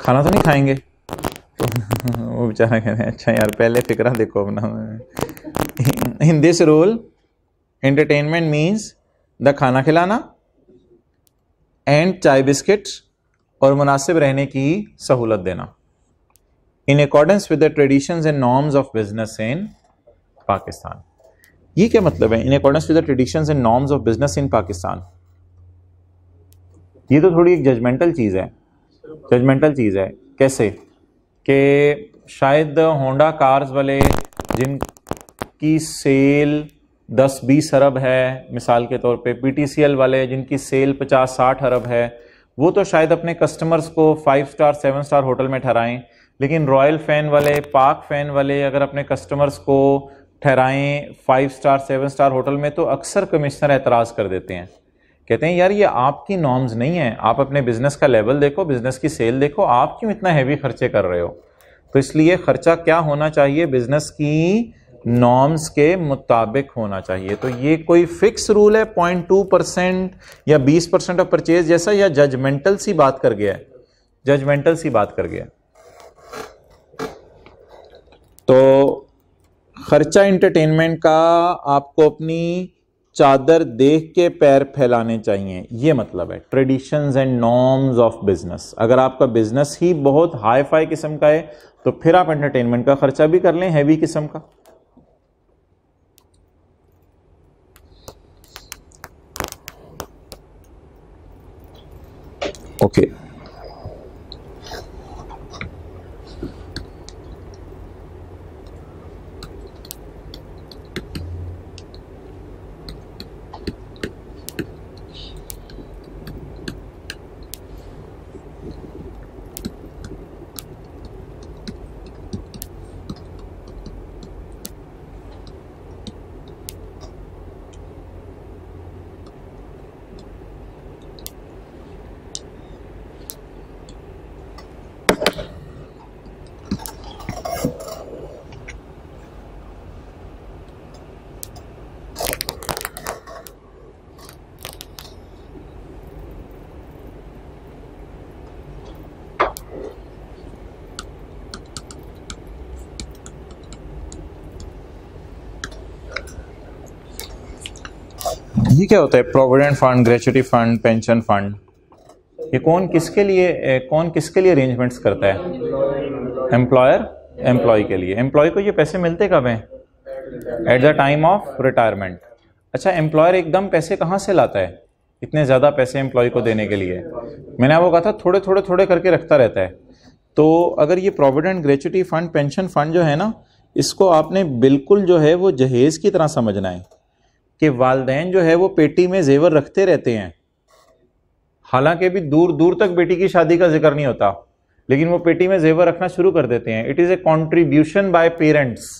खाना तो नहीं खाएँगे? तो वो बेचारा कह रहे हैं अच्छा यार, पहले फिक्रा देखो अपना। In this rule entertainment means the खाना खिलाना एंड चाय बिस्किट और मुनासिब रहने की सहूलत देना। In accordance with the traditions and norms of business in Pakistan ये क्या मतलब है? In accordance with the traditions and norms of business in Pakistan ये तो थोड़ी एक जजमेंटल चीज़ है। जजमेंटल चीज़ है। कैसे? कि शायद होंडा कार्स वाले जिनकी सेल 10-20 अरब है, मिसाल के तौर पे पीटीसीएल वाले जिनकी सेल 50-60 अरब है वो तो शायद अपने कस्टमर्स को five star seven star hotel में ठहराएँ, लेकिन रॉयल फ़ैन वाले पाक फ़ैन वाले अगर अपने कस्टमर्स को ठहराएँ five star seven star hotel में तो अक्सर कमिश्नर एतराज़ कर देते हैं। कहते हैं, यार, ये आपकी नॉर्म्स नहीं है। आप अपने बिज़नेस का लेवल देखो बिज़नेस की सेल देखो, आप क्यों इतना हैवी खर्चे कर रहे हो? तो इसलिए खर्चा क्या होना चाहिए? बिज़नेस की नॉर्म्स के मुताबिक होना चाहिए। तो ये कोई फिक्स रूल है पॉइंट टू परसेंट या बीस परसेंट ऑफ़ परचेज जैसा या जजमेंटल सी बात कर गया है? जजमेंटल सी बात कर गया तो खर्चा इंटरटेनमेंट का आपको अपनी चादर देख के पैर फैलाने चाहिए। ये मतलब है traditions and norms of business अगर आपका बिज़नेस ही बहुत हाई फाई किस्म का है तो फिर आप एंटरटेनमेंट का खर्चा भी कर लें हैवी किस्म का। ओके क्या होता है? Provident fund gratuity fund pension fund ये कौन किसके लिए कौन किसके लिए अरेंजमेंट्स करता है? एम्प्लॉयर एम्प्लॉय के लिए. एम्प्लॉय को ये पैसे मिलते कब हैं? At the time of retirement अच्छा एम्प्लॉयर एकदम पैसे कहाँ से लाता है? इतने ज़्यादा पैसे एम्प्लॉय को देने के लिए. मैंने आपको कहा था, थोड़े थोड़े थोड़े करके रखता रहता है. तो अगर ये provident gratuity fund pension fund जो है ना, इसको आपने बिल्कुल जो है वो जहेज़ की तरह समझना है. कि वालदेन जो है वो पेटी में जेवर रखते रहते हैं। हालाँकि भी दूर दूर तक बेटी की शादी का ज़िक्र नहीं होता, लेकिन वो पेटी में जेवर रखना शुरू कर देते हैं। It is a contribution by parents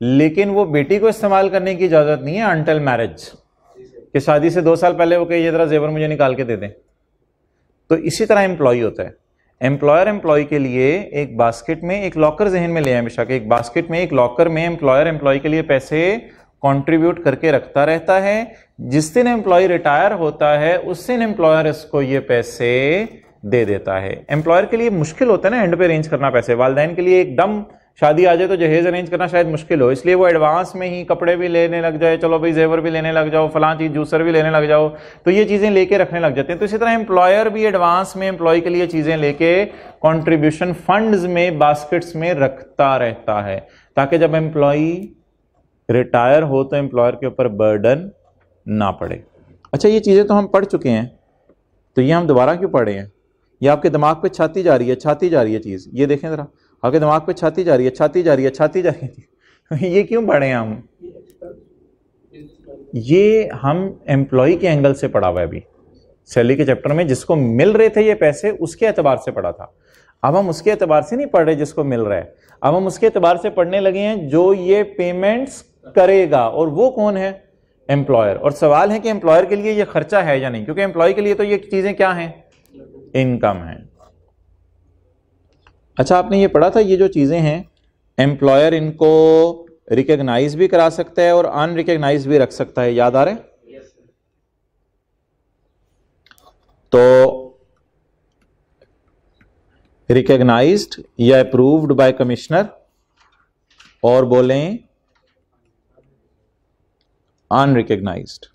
लेकिन वो बेटी को इस्तेमाल करने की इजाज़त नहीं है अनटल मैरिज कि शादी से दो साल पहले वो कहे, ये तरह जेवर मुझे निकाल के दे दें। तो इसी तरह एम्प्लॉय होता है। एम्प्लॉयर एम्प्लॉय के लिए एक बास्केट में एक लॉकर जहन में ले आए हमेशा एक बास्केट में, एक लॉकर में एम्प्लॉयर एम्प्लॉय के लिए पैसे कंट्रीब्यूट करके रखता रहता है। जिस दिन एम्प्लॉय रिटायर होता है, उस दिन एम्प्लॉयर इसको ये पैसे दे देता है। एम्प्लॉयर के लिए मुश्किल होता है ना एंड पे अरेंज करना पैसे। वालदेन के लिए एकदम शादी आ जाए तो जहेज अरेंज करना शायद मुश्किल हो। इसलिए वो एडवांस में ही कपड़े भी लेने लग जाए, चलो भाई जेवर भी लेने लग जाओ, फलां चीज़, जूसर भी लेने लग जाओ तो ये चीज़ें लेके रखने लग जाते हैं। तो इसी तरह एम्प्लॉयर भी एडवांस में एम्प्लॉय के लिए चीज़ें लेके कॉन्ट्रीब्यूशन फंड्स में बास्केट्स में रखता रहता है। ताकि जब एम्प्लॉय रिटायर हो तो एम्प्लॉयर के ऊपर बर्डन ना पड़े। अच्छा ये चीज़ें तो हम पढ़ चुके हैं तो ये हम दोबारा क्यों पढ़े हैं? ये आपके दिमाग पे छाती जा रही है, छाती जा रही है चीज़। ये देखें ज़रा, आपके दिमाग पे छाती जा रही है, छाती जा रही है, छाती जा रही है। ये क्यों पढ़े हैं हम? ये हम एम्प्लॉय के एंगल से पढ़ा हुआ है अभी। सैलरी के चैप्टर में जिसको मिल रहे थे ये पैसे, उसके एतबार से पढ़ा था। अब हम उसके एतबार से नहीं पढ़ रहे जिसको मिल रहा है। अब हम उसके एतबार से पढ़ने लगे हैं जो ये पेमेंट्स करेगा। और वो कौन है? एम्प्लॉयर और सवाल है कि एम्प्लॉयर के लिए ये खर्चा है या नहीं? क्योंकि एम्प्लॉय के लिए तो ये चीज़ें क्या हैं? इनकम है। अच्छा आपने ये पढ़ा था ये जो चीज़ें हैं एम्प्लॉयर इनको रिकग्नाइज भी करा सकता है और अनरिकग्नाइज भी रख सकता है। याद आ रहे तो रिकग्नाइज्ड या अप्रूव्ड बाय कमिश्नर और बोलें अनरिकग्नाइज्ड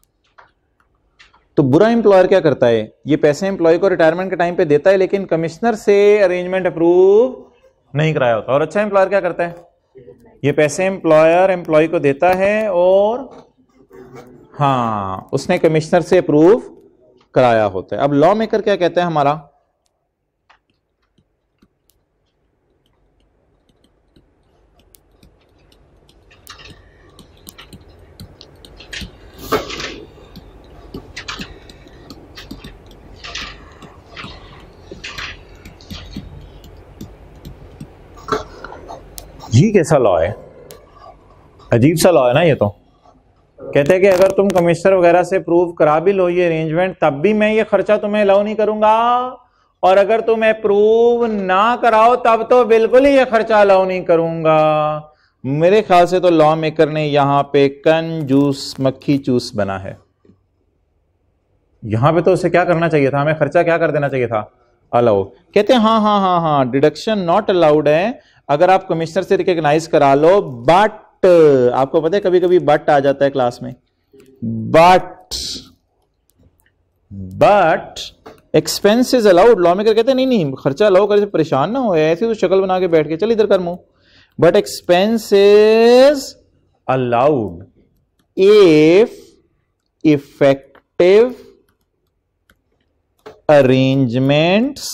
तो बुरा एम्प्लॉयर क्या करता है? ये पैसे एम्प्लॉय को रिटायरमेंट के टाइम पे देता है, लेकिन कमिश्नर से अरेंजमेंट अप्रूव नहीं कराया होता। और अच्छा एम्प्लॉयर क्या करता है? ये पैसे एम्प्लॉयर एम्प्लॉय को देता है और हाँ उसने कमिश्नर से अप्रूव कराया होता है। अब लॉ मेकर क्या कहता है हमारा? ये कैसा लॉ है? अजीब सा लॉ है ना ये तो। कहते हैं कि अगर तुम कमिश्नर वगैरह से प्रूव करा भी लो ये अरेंजमेंट तब भी मैं ये खर्चा तुम्हें अलाउ नहीं करूँगा। और अगर तुम अप्रूव ना कराओ, तब तो बिल्कुल ही ये खर्चा अलाउ नहीं करूँगा। मेरे ख्याल से तो लॉ मेकर ने यहाँ पे कन जूस, मक्खी चूस बना है। यहाँ पे तो उसे क्या करना चाहिए था? हमें खर्चा क्या कर देना चाहिए था? अलाउ कहते हैं हाँ हाँ हाँ हाँ डिडक्शन नॉट अलाउड है। अगर आप कमिश्नर से रिकग्नाइज करा लो बट आपको पता है कभी कभी बट आ जाता है क्लास में। But but expenses allowed lawmaker कहते हैं, नहीं नहीं, खर्चा अलाउ कर परेशान ना हो, ऐसे तो शक्ल बना के बैठ के चल, इधर कर मुँह। But expenses allowed if effective arrangements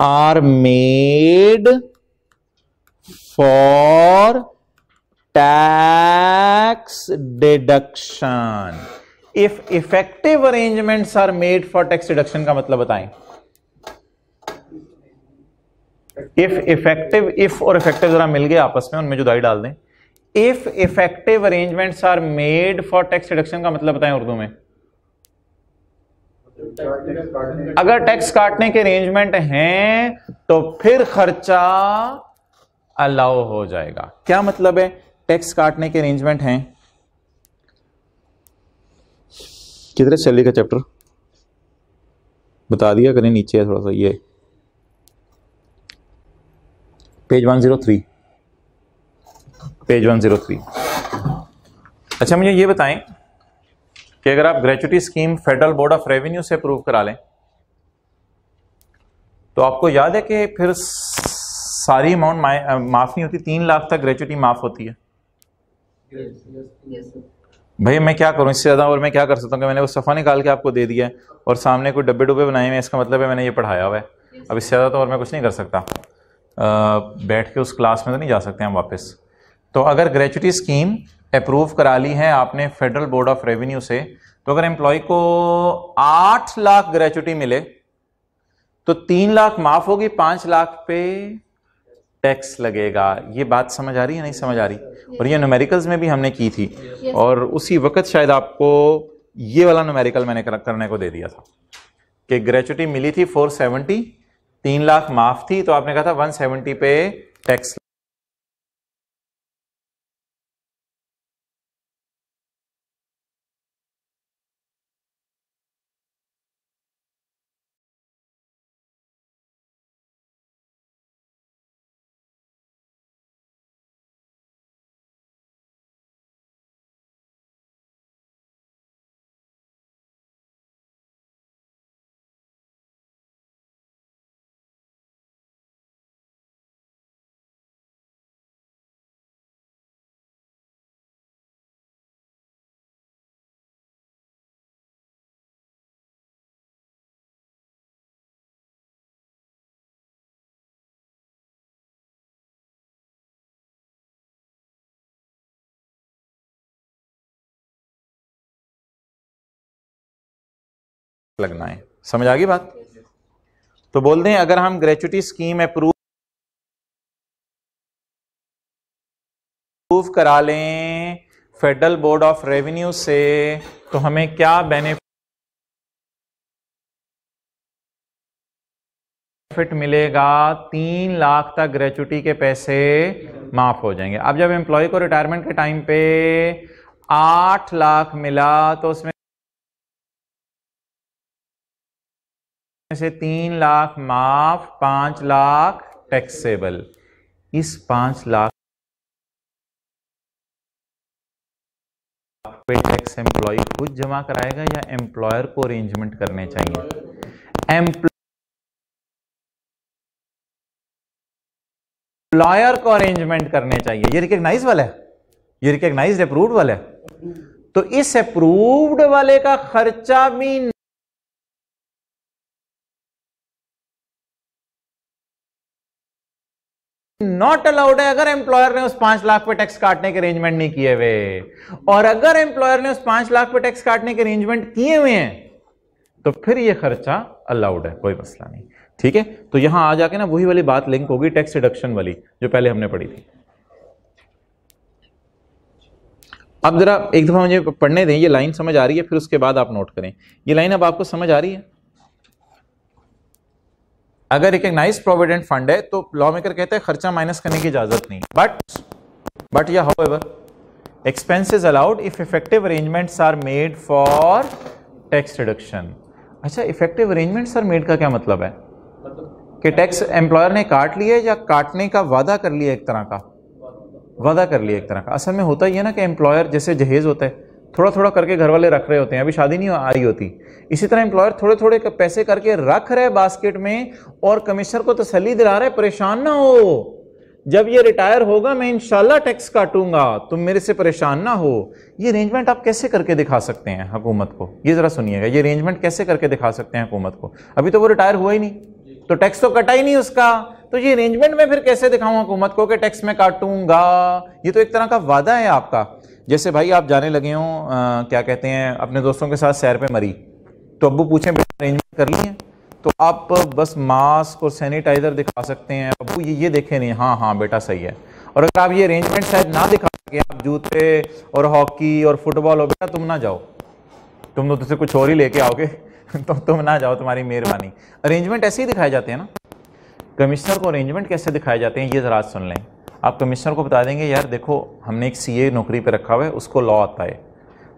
are made for tax deduction. If effective arrangements are made for tax deduction का मतलब बताएँ इफ़ इफ़ेक्टिव इफ़ और इफ़ेक्टिव जरा मिल गए आपस में उनमें जुदाई डाल दें if effective arrangements are made for tax deduction का मतलब बताएँ उर्दू में अगर टैक्स काटने के अरेंजमेंट हैं तो फिर खर्चा अलाउ हो जाएगा। क्या मतलब है? टैक्स काटने के अरेंजमेंट हैं? किधर सैलरी का चैप्टर बता दिया करें नीचे है थोड़ा सा, ये। Page one zero three page one zero three अच्छा मुझे ये बताएँ कि अगर आप gratuity scheme federal board of revenue से अप्रूव करा लें तो आपको याद है कि फिर सारी अमाउंट माफ़ नहीं होती तीन लाख तक ग्रेचुटी माफ़ होती है। भाई मैं क्या करूँ इससे ज़्यादा और मैं क्या कर सकता हूँ कि मैंने वो सफ़ा निकाल के आपको दे दिया है और सामने कोई डब्बे डुब्बे बनाए हुए इसका मतलब है मैंने ये पढ़ाया हुआ है। अब इससे ज़्यादा तो और मैं कुछ नहीं कर सकता। आ, बैठ के उस क्लास में तो नहीं जा सकते हम वापस। तो अगर ग्रेचुटी स्कीम अप्रूव करा ली है आपने फेडरल बोर्ड ऑफ़ रेवेन्यू से। तो अगर एम्प्लॉय को आठ लाख ग्रेचुटी मिले तो तीन लाख माफ़ होगी पाँच लाख पे टैक्स लगेगा। ये बात समझ आ रही है नहीं समझ आ रही? और ये न्यूमेरिकल्स में भी हमने की थी। और उसी वक्त शायद आपको ये वाला न्यूमेरिकल मैंने करने को दे दिया था कि ग्रेचुटी मिली थी 470 तीन लाख माफ़ थी तो आपने कहा था 170 पे टैक्स लगना है। समझ आ गई बात? तो बोल दें अगर हम ग्रेचुटी स्कीम अप्रूव अप्रूव करा लें फेडरल बोर्ड ऑफ़ रेवेन्यू से तो हमें क्या बेनिफिट मिलेगा? तीन लाख तक ग्रेचुटी के पैसे माफ़ हो जाएँगे। अब जब एम्प्लॉय को रिटायरमेंट के टाइम पे आठ लाख मिला तो उसमें से तीन लाख माफ़, पाँच लाख टैक्सेबल। इस पाँच लाख पे टैक्स एम्प्लॉय खुद जमा कराएगा या एम्प्लॉयर को अरेंजमेंट करने चाहिए? एम्प्लॉयर को अरेंजमेंट करने चाहिए। ये रिकग्नाइज वाला है? ये रिकग्नाइज अप्रूव्ड वाला है? तो इस अप्रूव्ड वाले का खर्चा भी नॉट अलाउड है। अगर एम्प्लॉयर ने उस पाँच लाख पे टैक्स काटने के अरेंजमेंट नहीं किए हुए। और अगर एम्प्लॉयर ने उस पाँच लाख पे टैक्स काटने के अरेंजमेंट किए हुए हैं तो फिर ये खर्चा अलाउड है। कोई मसला नहीं। ठीक है? तो यहाँ आ जाके ना वही वाली बात लिंक होगी टैक्स रिडक्शन वाली, जो पहले हमने पढ़ी थी। अब जरा एक दफ़ा मुझे पढ़ने दें। ये लाइन समझ आ रही है, फिर उसके बाद आप नोट करें। ये लाइन अब आपको समझ आ रही है? अगर रिकग्नाइज प्रोविडेंट फंड है तो लॉ मेकर कहते हैं, खर्चा माइनस करने की इजाज़त नहीं बट बट या however expenses allowed if effective arrangements are made for tax reduction अच्छा इफ़ेक्टिव अरेंजमेंट्स आर मेड का क्या मतलब है? कि टैक्स एम्प्लॉयर ने काट लिया या काटने का वादा कर लिया एक तरह का? वादा कर लिया एक तरह का। असल में होता ही है ना कि एम्प्लॉयर जैसे जहेज होता है थोड़ा थोड़ा करके घर वाले रख रहे होते हैं। अभी शादी नहीं आई होती। इसी तरह एम्प्लॉयर थोड़े थोड़े पैसे करके रख रहे बास्केट में और कमिश्नर को तसली दिला रहे परेशान ना हो। जब ये रिटायर होगा, मैं इंशाल्लाह टैक्स काटूँगा, तुम मेरे से परेशान ना हो। ये अरेंजमेंट आप कैसे करके दिखा सकते हैं हुकूमत को? ये जरा सुनिएगा, ये अरेंजमेंट कैसे करके दिखा सकते हैं हुकूमत को? अभी तो वो रिटायर हुआ ही नहीं। तो टैक्स तो कटा ही नहीं उसका। तो ये अरेंजमेंट मैं फिर कैसे दिखाऊँ हुकूमत को कि टैक्स मैं काटूँगा? ये तो एक तरह का वादा है आपका। जैसे भाई आप जाने लगे हो क्या कहते हैं, अपने दोस्तों के साथ सैर पे मरी तो अबू पूछे अरेंजमेंट कर लिए तो आप बस मास्क और सैनिटाइजर दिखा सकते हैं। अबू ये ये देखे नहीं हाँ हाँ बेटा सही है। और अगर आप ये अरेंजमेंट शायद ना दिखा सके, आप जूते और हॉकी और फुटबॉल हो बेटा तुम ना जाओ। तुम तो तुझसे कुछ और ही लेके आओगे। तो तुम ना जाओ, तुम्हारी मेहरबानी। अरेंजमेंट ऐसे ही दिखाए जाते हैं ना? कमिश्नर को अरेंजमेंट कैसे दिखाए जाते हैं, ये ज़रा सुन लें। आप कमिश्नर को बता देंगे यार देखो हमने एक सीए नौकरी पे रखा हुआ है उसको लॉ आता है।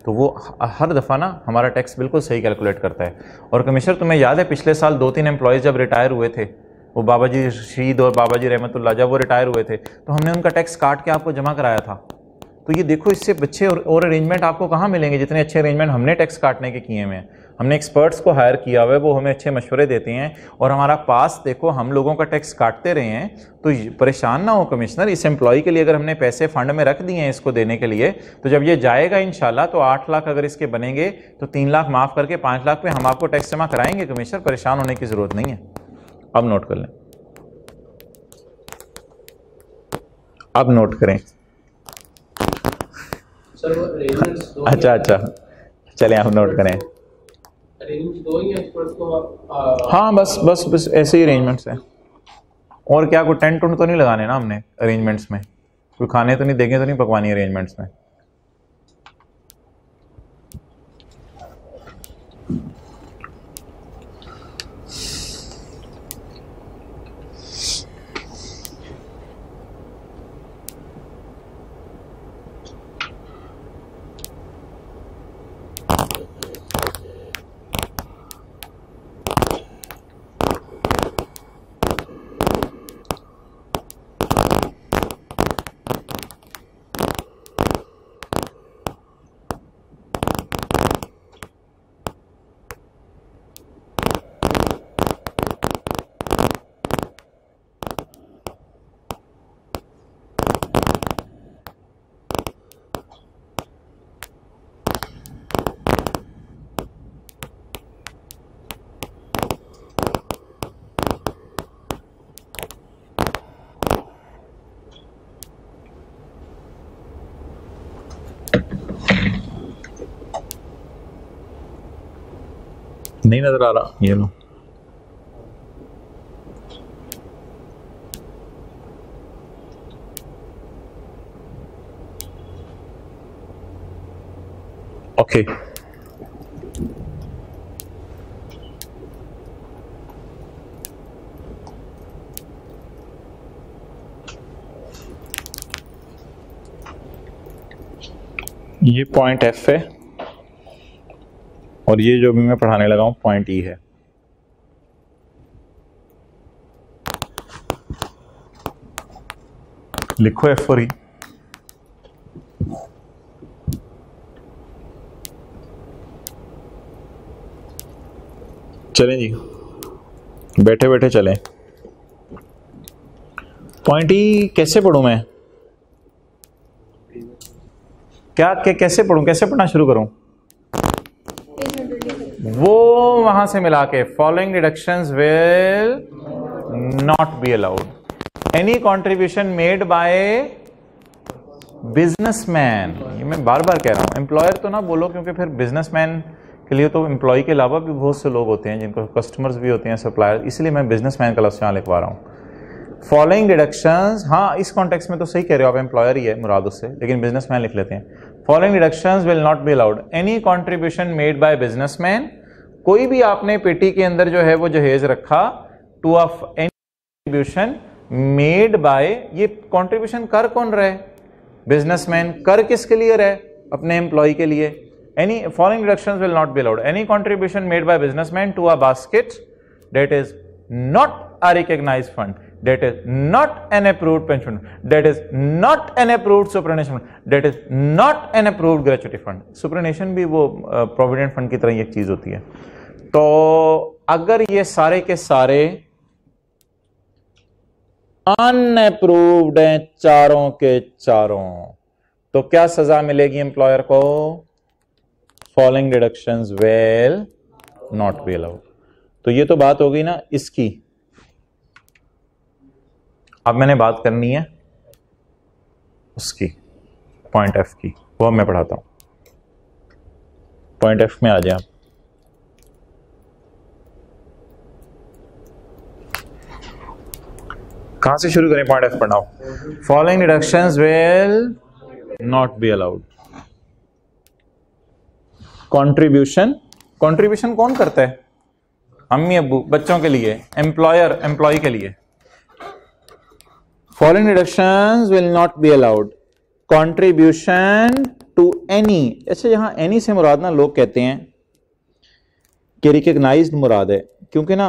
तो वो हर दफ़ा ना हमारा टैक्स बिल्कुल सही कैलकुलेट करता है। और कमिश्नर तुम्हें याद है पिछले साल दो तीन एम्प्लॉयज़ जब रिटायर हुए थे वो बाबा जी रशीद और बाबा जी रहमतुल्ला जब वो रिटायर हुए थे तो हमने उनका टैक्स काट के आपको जमा कराया था? तो ये देखो इससे अच्छे और, और अरेंजमेंट आपको कहाँ मिलेंगे जितने अच्छे अरेंजमेंट हमने टैक्स काटने के किए हुए हैं? हमने एक्सपर्ट्स को हायर किया हुआ है वो हमें अच्छे मशवरे देते हैं। और हमारा पास देखो हम लोगों का टैक्स काटते रहे हैं तो परेशान ना हो कमिश्नर इस एम्प्लॉय के लिए अगर हमने पैसे फंड में रख दिए हैं इसको देने के लिए तो जब ये जाएगा इन तो आठ लाख अगर इसके बनेंगे तो तीन लाख माफ़ करके पाँच लाख पे हम आपको टैक्स जमा कराएँगे कमिश्नर परेशान होने की ज़रूरत नहीं है। अब नोट कर लें। अब नोट करें। अच्छा अच्छा। चलें आप नोट करें। हाँ बस बस बस ऐसे ही अरेंजमेंट्स हैं। और क्या, कोई टेंट उंट तो नहीं लगाने ना हमने अरेंजमेंट्स में? कोई खाने तो नहीं, देखे तो नहीं पकवानी अरेंजमेंट्स में? नहीं नज़र आ रहा। ये लो। ओके ये पॉइंट एफ़ है। और ये जो भी मैं पढ़ाने लगा हूँ पॉइंट ई है। लिखो एफ़ और ई चलें जी। बैठे बैठे चलें। पॉइंट ई कैसे पढ़ूं मैं? क्या, कैसे पढ़ूं? कैसे पढ़ना शुरू करूँ वो वहाँ से मिला के following deduction will not be allowed any contribution made by businessman ये मैं बार बार कह रहा हूँ एम्प्लॉयर तो ना बोलो क्योंकि फिर बिजनेसमैन के लिए तो एम्प्लॉय के अलावा भी बहुत से लोग होते हैं, जिनको कस्टमर्स भी होते हैं सप्लायर इसलिए मैं बिजनेसमैन का लफ्ज यहाँ लिखवा रहा हूँ। फॉलोइंग डिडक्शंस हाँ इस कॉन्टेक्स्ट में तो सही कह रहे हो आप एम्प्लॉयर ही है मुराद उससे, लेकिन बिजनेसमैन लिख लेते हैं। Following deductions will not be allowed any contribution made by businessman कोई भी आपने पेटी के अंदर जो है वो जहेज रखा to of any made by ये कॉन्ट्रीब्यूशन कर कौन रहे बिजनेसमैन कर किसके लिए रहे अपने एम्प्लॉय के लिए। Any following deductions will not be allowed any contribution made by businessman to a basket that is not a recognize fund. That is not an approved pension fund that is not an approved superannuation fund that is not an approved gratuity fund superannuation भी वो provident fund की तरह एक चीज़ होती है तो अगर ये सारे के सारे अनअप्रूव्ड हैं चारों के चारों तो क्या सजा मिलेगी एम्प्लॉयर को following deductions well not be allowed तो ये तो बात हो गई ना इसकी अब मैंने बात करनी है उसकी पॉइंट एफ़ की। वो मैं पढ़ाता हूँ। पॉइंट एफ़ में आ जाए आप। कहाँ से शुरू करें पॉइंट एफ़ पढ़ाओ? Following deduction will not be allowed contribution contribution कौन करता है? अम्मी अबू, बच्चों के लिए एम्प्लॉयर एम्प्लॉय के लिए। Following deductions will not be allowed. Contribution to any. ऐसे यहाँ any से मुराद ना लोग कहते हैं कि रिकग्नाइज मुराद है। क्योंकि ना,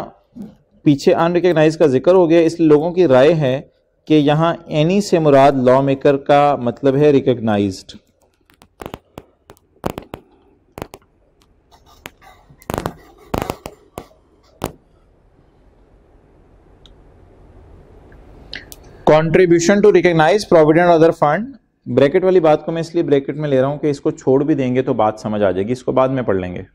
पीछे अनरिकग्नाइज का ज़िक्र हो गया, इसलिए लोगों की राय है कि यहाँ एनी से मुराद लॉ मेकर का मतलब है recognized contribution to recognize provident other fund bracket वाली बात को मैं इसलिए ब्रैकेट में ले रहा हूँ कि इसको छोड़ भी देंगे तो बात समझ आ जाएगी, इसको बाद में पढ़ लेंगे।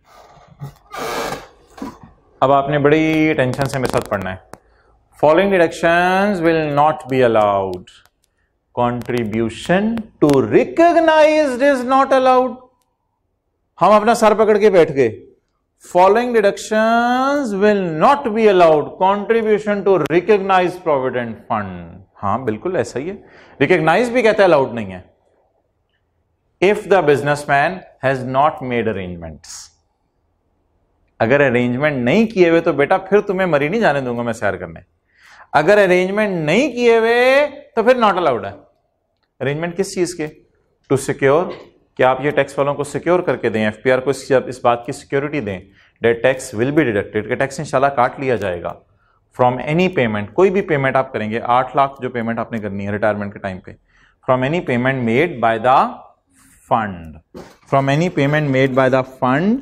अब आपने बड़ी टेंशन से मेरे साथ पढ़ना है। Following deduction will not be allowed contribution to recognize is not allowed हम अपना सर पकड़ के बैठ गए। Following deduction will not be allowed contribution to recognize provident fund हाँ बिल्कुल ऐसा ही है। रिकग्नाइज भी कहता है अलाउड नहीं है। If the businessman has not made arrangements अगर अरेंजमेंट नहीं किए हुए तो बेटा फिर तुम्हें मरी नहीं जाने दूँगा मैं सैर करने। अगर अरेंजमेंट नहीं किए हुए तो फिर नॉट अलाउड है। अरेंजमेंट किस चीज़ के? टू सिक्योर क्या आप ये टैक्स वालों को सिक्योर करके दें एफपीआर को इस, इस बात की सिक्योरिटी दें that tax will be deducted tax इंशाल्लाह काट लिया जाएगा। फ्रॉम एनी पेमेंट कोई भी पेमेंट आप करेंगे, आठ लाख जो पेमेंट आपने करनी है रिटायरमेंट के टाइम पे from any payment made by the fund from any payment made by the fund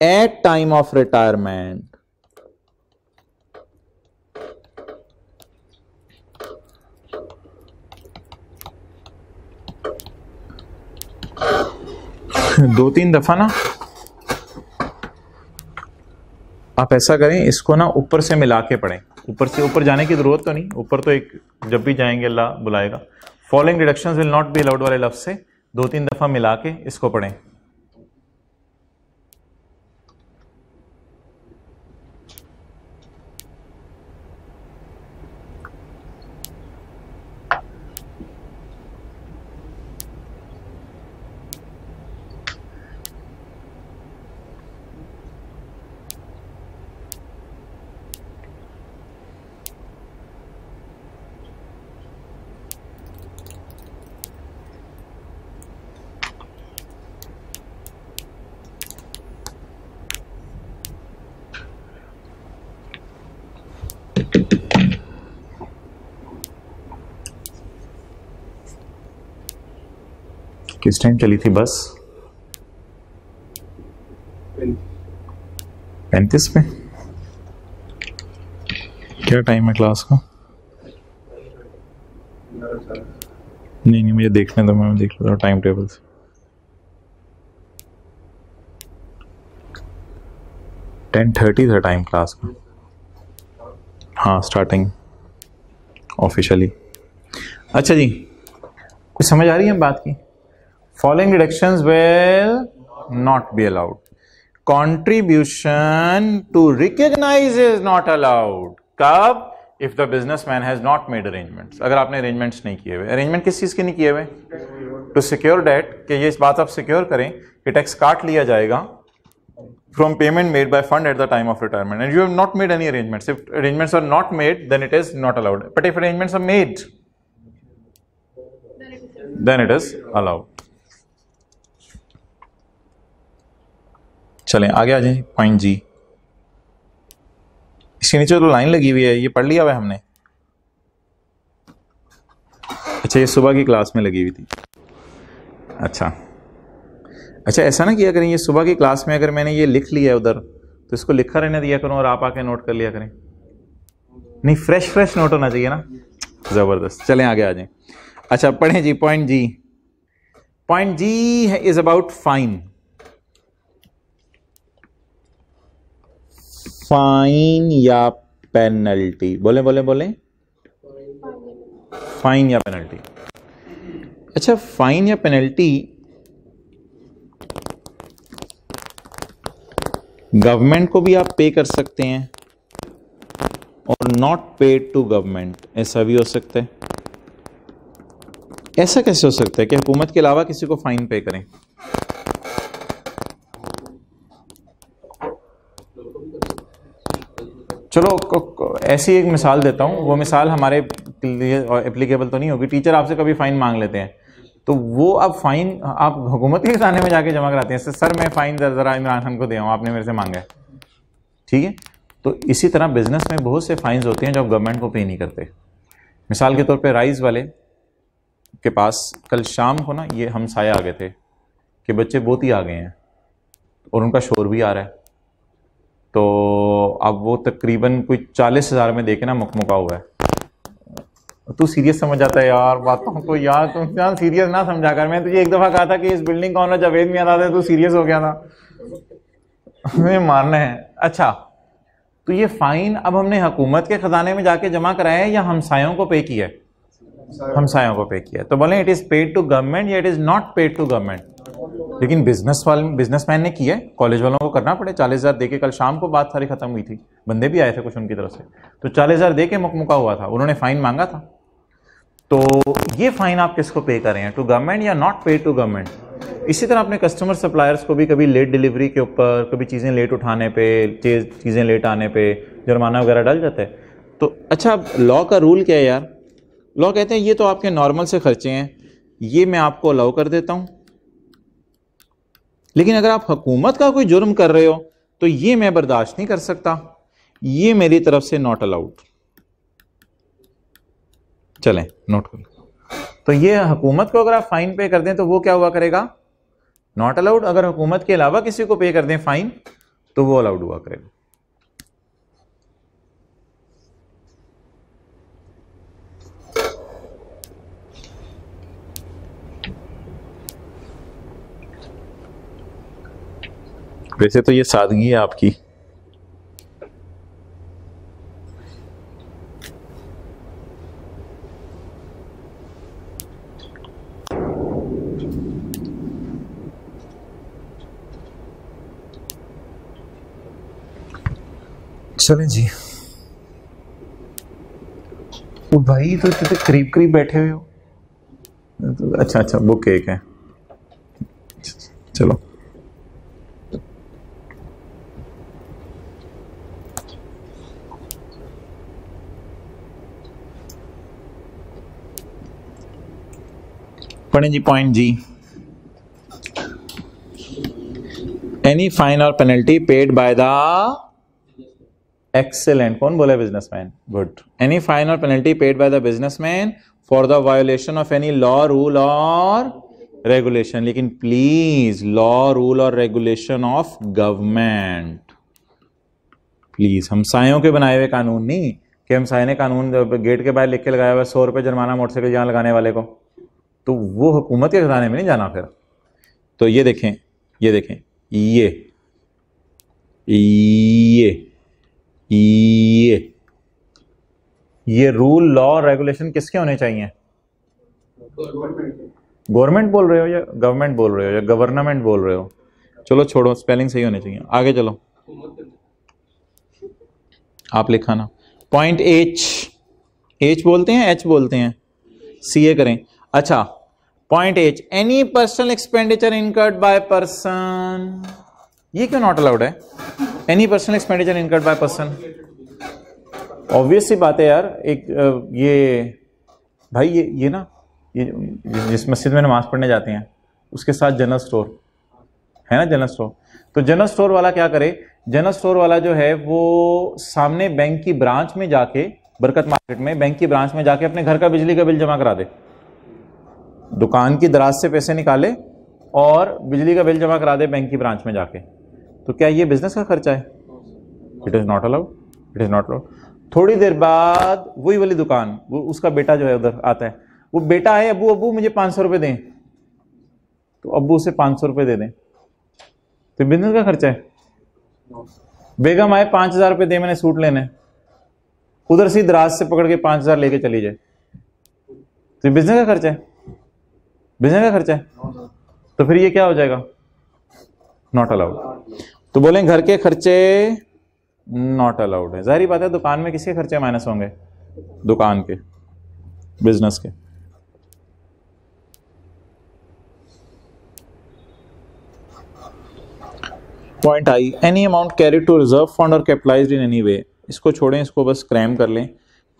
at time of retirement दो तीन दफ़ा ना? आप ऐसा करें, इसको ना ऊपर से मिला के पढ़ें। ऊपर से, ऊपर जाने की ज़रूरत तो नहीं। ऊपर तो एक, जब भी जाएँगे, अल्लाह बुलाएगा। Following deduction will not be allowed वाले लफ्ज से दो तीन दफ़ा मिला के इसको पढ़ें। किस टाइम चली थी बस? पैंतीस पे? क्या टाइम है क्लास का? नहीं नहीं, मुझे देखने दो, मैं देख लेता हूँ टाइम टेबल से। टेन थर्टी था टाइम क्लास का। हाँ स्टार्टिंग ऑफिशियली अच्छा जी, कुछ समझ आ रही है बात की? Following deductions will not be allowed contribution to recognize is not allowed कब if the businessman has not made arrangements अगर आपने अरेंजमेंट्स नहीं किए हुए अरेंजमेंट किस चीज़ के नहीं किए हुए टू सिक्योर डेट कि ये इस बात आप सिक्योर करें कि टैक्स काट लिया जाएगा from payment made by fund at the time of retirement and you have not made any arrangements if arrangements are not made then it is not allowed but if arrangements are made then it is allowed चलें, आगे आ जाए point जी इसके नीचे तो line लगी हुई है, ये पढ़ लिया हुआ हमने? अच्छा ये सुबह की क्लास में लगी हुई थी। अच्छा। अच्छा ऐसा ना किया करें, ये सुबह की क्लास में अगर मैंने ये लिख लिया है उधर तो इसको लिखा रहने दिया करूँ और आप आके नोट कर लिया करें। नहीं फ्रेश फ्रेश नोट होना चाहिए ना? ज़बरदस्त। चलें, आगे आ जाएँ। अच्छा पढ़ें जी point G point G is about fine fine या पेनल्टी? बोले बोले बोले। फाइन या पेनल्टी। अच्छा फाइन या पेनल्टी गवर्नमेंट को भी आप पे कर सकते हैं और नॉट पेड टू गवर्नमेंट ऐसा भी हो सकता है। ऐसा कैसे हो सकता है कि हुकूमत के अलावा किसी को फाइन पे करें? चलो ऐसी एक मिसाल देता हूँ। वो मिसाल हमारे लिए एप्लीकेबल तो नहीं होगी। टीचर आपसे कभी फ़ाइन मांग लेते हैं। तो वो अब फ़ाइन आप हुकूमत के खाने में जाके जमा कराते हैं। सर, मैं फ़ाइन ज़रा इमरान खान को दे हूँ। आपने मेरे से मांगा है। ठीक है? तो इसी तरह बिज़नेस में बहुत से फ़ाइन्स होते हैं जो आप गवर्नमेंट को पे नहीं करते। मिसाल के तौर पर राइस वाले के पास कल शाम को ना ये हम आ गए थे कि बच्चे बहुत ही आ गए हैं और उनका शोर भी आ रहा है। तो अब वो तकरीबन कोई चालीस हज़ार में देखे ना मुकमुका हुआ है। तू सीरियस समझ जाता है यार, बातों को यार, तुम यार सीरियस ना समझा कर। मैं तुझे एक दफ़ा कहा था कि इस बिल्डिंग का ऑनर जावेद में आता था तू सीरियस हो गया था हमें मानना है। अच्छा तो ये फाइन अब हमने हुकूमत के खजाने में जाके जमा कराया है या हमसायों को पे किया है? हमसायों को पे किया तो बोले it is paid to government या it is not paid to government लेकिन बिज़नेस वाले बिजनेसमैन ने किया कॉलेज वालों को करना पड़े। चालीस हज़ार दे के कल शाम को बात सारी खत्म हुई थी। बंदे भी आए थे कुछ उनकी तरफ़ से। तो चालीस हज़ार दे के मुकमुका हुआ था। उन्होंने फ़ाइन मांगा था। तो ये फ़ाइन आप किसको पे कर रहे हैं? टू गवर्नमेंट या नॉट पे टू गवर्नमेंट इसी तरह अपने कस्टमर सप्लायर्स को भी कभी लेट डिलीवरी के ऊपर, कभी चीज़ें लेट उठाने पे, चीज़ें लेट आने पे जुर्माना वगैरह डल जाता है। तो अच्छा लॉ का रूल क्या है यार? लॉ कहते हैं, ये तो आपके नॉर्मल से खर्चे हैं। ये मैं आपको अलाउ कर देता हूँ। लेकिन अगर आप हुकूमत का कोई जुर्म कर रहे हो तो ये मैं बर्दाश्त नहीं कर सकता। ये मेरी तरफ़ से नॉट अलाउड चलें नोट कर। तो ये हुकूमत को अगर आप फाइन पे कर दें तो वो क्या हुआ करेगा? नॉट अलाउड अगर हुकूमत के अलावा किसी को पे कर दें फाइन तो वो अलाउड हुआ करेगा। वैसे तो ये सादगी है आपकी। चलें जी। ओ भाई तो इतने करीब करीब बैठे हुए हो। तो अच्छा अच्छा वो केक है। चलो। पढ़े जी पॉइंट जी। एनी फाइन और penalty paid by the excellent कौन बोले बिजनेसमैन गुड एनी फाइन और penalty paid by the businessman for the violation of any law rule और रेगुलेशन लेकिन प्लीज़ लॉ रूल और रेगुलेशन ऑफ़ गवर्नमेंट प्लीज़ हम सायों के बनाए हुए कानून नहीं, कि हम साय ने कानून गेट के बाहर लिख के लगाया हुआ सौ रुपये जुर्माना मोटरसाइकिल यहाँ लगाने वाले को। तो वो हुकूमत के खजाने में नहीं जाना फिर। तो ये देखें ये देखें, ये ये ये ये रूल लॉ रेगुलेशन किसके होने चाहिए? गवर्नमेंट बोल रहे हो या गवर्नमेंट बोल रहे हो या गवर्नमेंट बोल रहे हो? चलो छोड़ो स्पेलिंग सही होने चाहिए। आगे चलो। आप लिखा ना। पॉइंट एच एच बोलते हैं एच बोलते हैं। सी ए करें। अच्छा point H any personal expenditure incurred by person ये क्यों नॉट अलाउड है any personal expenditure incurred by person obvious सी बात है यार एक ये भाई ये ये ना ये जिस मस्जिद में नमाज़ पढ़ने जाते हैं उसके साथ जनरल स्टोर है ना जनरल स्टोर तो जनरल स्टोर वाला क्या करे जनरल स्टोर वाला जो है वो सामने बैंक की ब्रांच में जाके बरकत मार्केट में बैंक की ब्रांच में जाके अपने घर का बिजली का बिल जमा करा दे दुकान की दराज से पैसे निकाले और बिजली का बिल जमा करा दे बैंक की ब्रांच में जाके। तो क्या ये बिज़नेस का खर्चा है? It is not allowed it is not allowed थोड़ी देर बाद वही वाली दुकान, वो उसका बेटा जो है उधर आता है। वो बेटा है, अबू अबू, मुझे पाँच सौ दें। तो अबू उसे पाँच सौ दे दें। तो बिज़नेस का खर्चा है। बेगम आए, पाँच हज़ार रुपये दे, मैंने सूट लेने। उधर से दराज से पकड़ के पाँच हज़ार लेके चली जाए। तो बिज़नेस का खर्चा है। बिज़नेस का खर्चा है? तो फिर ये क्या हो जाएगा? नॉट अलाउड तो बोले घर के खर्चे नॉट अलाउड है। जाहरी बात है, दुकान में किसके खर्चे माइनस होंगे? दुकान के बिज़नेस के। Point I any amount carry to reserve fund और कैपिटलाइज इन एनी वे इसको छोड़ें, इसको बस क्रैम कर लें।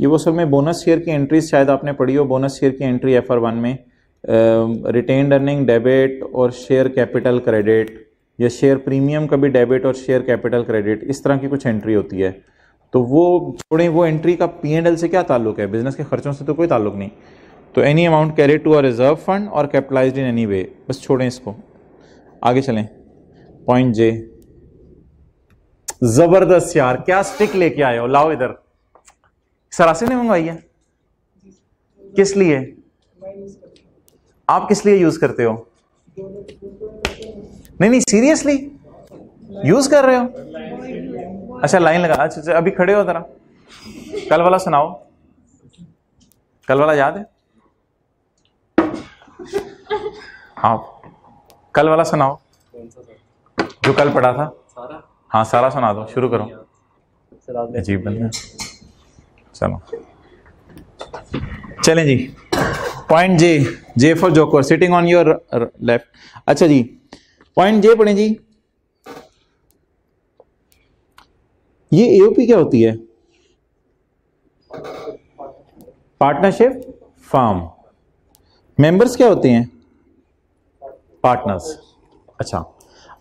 ये वो सब में बोनस शेयर की एंट्रीज शायद आपने पढ़ी हो बोनस शेयर की एंट्री एफ़ आर वन में। रिटेन अर्निंग डेबिट और शेयर कैपिटल क्रेडिट या शेयर प्रीमियम का भी डेबिट और शेयर कैपिटल क्रेडिट इस तरह की कुछ एंट्री होती है। तो वो छोड़ें वो एंट्री का पी एंड एल से क्या ताल्लुक है? बिज़नेस के खर्चों से तो कोई ताल्लुक नहीं। तो any amount carry to a reserve fund और कैपिटलाइज इन एनी वे बस छोड़ें इसको। आगे चलें। पॉइंट जे ज़बरदस्त यार, क्या स्टिक लेके आए हो? लाओ इधर। सरासी ने मंगवाई है? किस लिए? आप किस लिए यूज़ करते हो? नहीं नहीं सीरियसली यूज़ कर रहे हो? अच्छा लाइन लगा अच्छा अच्छा अभी खड़े हो जरा। कल वाला सुनाओ। कल वाला याद है? हाँ। कल वाला सुनाओ। जो कल पढ़ा था। हाँ सारा सुना दो शुरू करो। अजीब बंदा चलो। चलें जी। Point J J for joker sitting on your left अच्छा जी पॉइंट जे पढ़े जी। ये एओपी क्या होती है? पार्टनरशिप फार्म मेंबर्स क्या होते हैं? पार्टनर्स अच्छा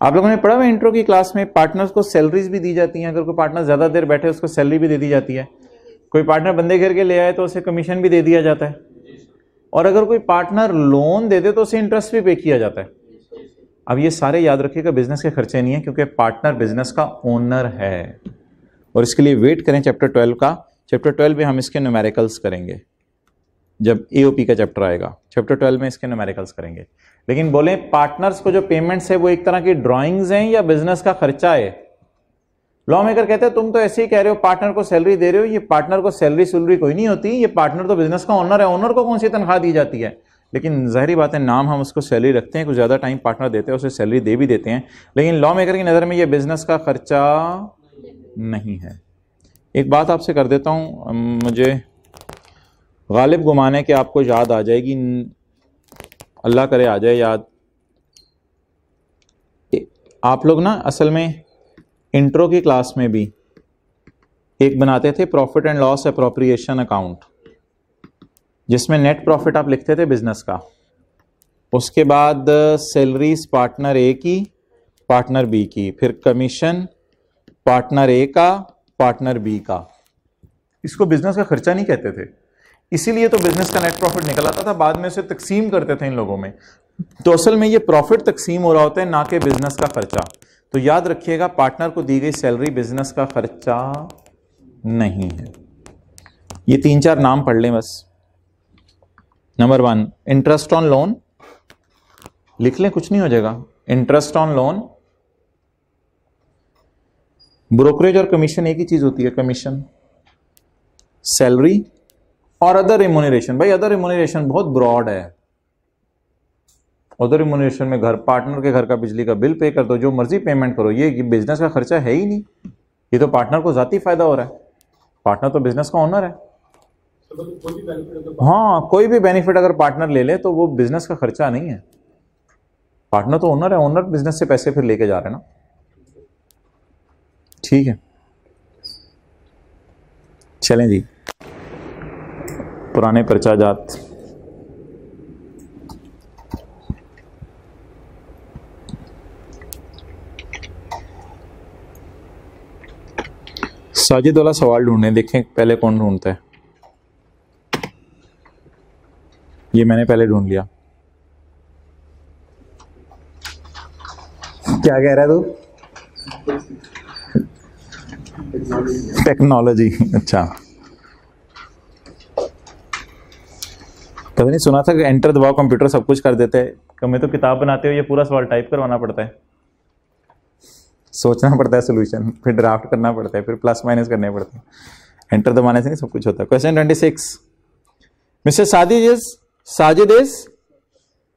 आप लोगों ने पढ़ा हुआ इंट्रो की क्लास में पार्टनर्स को सैलरीज भी दी जाती हैं। अगर कोई पार्टनर ज़्यादा देर बैठे, उसको सैलरी भी दे दी जाती है। कोई पार्टनर बंदे घर के ले आए तो उसे कमीशन भी दे दिया जाता है। और अगर कोई पार्टनर लोन दे दे तो उसे इंटरेस्ट भी पे किया जाता है। अब ये सारे याद रखिएगा बिज़नेस के खर्चे नहीं है, क्योंकि पार्टनर बिज़नेस का ओनर है। और इसके लिए वेट करें चैप्टर ट्वेल्व का। चैप्टर ट्वेल्व में हम इसके न्यूमेरिकल्स करेंगे। जब एओपी का चैप्टर आएगा चैप्टर ट्वेल्व में इसके न्यूमेरिकल्स करेंगे। लेकिन बोले पार्टनर्स को जो पेमेंट्स है, वो एक तरह की ड्राइंग्स हैं या बिज़नेस का खर्चा है? लॉ मेकर कहते हैं, तुम तो ऐसे ही कह रहे हो पार्टनर को सैलरी दे रहे हो, ये पार्टनर को सैलरी सुलरी कोई नहीं होती, ये पार्टनर तो बिज़नेस का ओनर है ओनर को कौन सी तनख्वाह दी जाती है? लेकिन जहरी बात है, नाम हम उसको सैलरी रखते हैं, कुछ ज़्यादा टाइम पार्टनर देते हैं, उसे सैलरी दे भी देते हैं। लेकिन लॉ मेकर की नज़र में ये बिज़नेस का खर्चा नहीं है। एक बात आपसे कर देता हूँ मुझे गालिब गुमाने कि आपको याद आ जाएगी अल्लाह करे आ जाए याद। आप लोग ना असल में इंट्रो की क्लास में भी एक बनाते थे profit and loss appropriation account, जिसमें नेट प्रॉफिट आप लिखते थे बिज़नेस का। उसके बाद सैलरीज पार्टनर ए की, पार्टनर बी की, फिर कमीशन पार्टनर ए का, पार्टनर बी का। इसको बिज़नेस का खर्चा नहीं कहते थे। इसीलिए तो बिज़नेस का नेट प्रॉफिट निकल आता था, बाद में उसे तकसीम करते थे इन लोगों में। तो असल में ये प्रॉफिट तकसीम हो रहा होता है, ना कि बिज़नेस का खर्चा। तो याद रखिएगा, पार्टनर को दी गई सैलरी बिज़नेस का खर्चा नहीं है। ये तीन चार नाम पढ़ लें बस। Number one interest on loan लिख लें, कुछ नहीं हो जाएगा। इंटरेस्ट ऑन लोन ब्रोकरेज और कमीशन एक ही चीज़ होती है कमीशन सैलरी और अदर रिमोनरेशन भाई अदर रिमोनरेशन बहुत ब्रॉड है। अदर रिमोनरेशन में घर पार्टनर के घर का बिजली का बिल पे कर दो, जो मर्ज़ी पेमेंट करो, ये बिज़नेस का खर्चा है ही नहीं। ये तो पार्टनर को जाती फ़ायदा हो रहा है। पार्टनर तो बिज़नेस का ओनर है। हाँ कोई भी बेनिफिट अगर पार्टनर ले ले तो वो बिज़नेस का खर्चा नहीं है। पार्टनर तो ओनर है ओनर बिज़नेस से पैसे फिर लेके जा रहे हैं ना। ठीक है। चलें जी। पुराने पर्चा जात साजिद वाला सवाल ढूँढने देखें पहले कौन ढूंढता है। ये मैंने पहले ढूंढ लिया। क्या कह रहा है तू? टेक्नोलॉजी अच्छा। कभी नहीं, सुना था कि एंटर दबाओ, कंप्यूटर सब कुछ कर देते हैं। कभी तो किताब बनाते हो, ये पूरा सवाल टाइप करवाना पड़ता है। सोचना पड़ता है सोल्यूशन फिर ड्राफ्ट करना पड़ता है, फिर प्लस माइनस करने पड़ते हैं। एंटर दबाने से नहीं, सब कुछ होता है। Question twenty six mister Sajid is Sajid is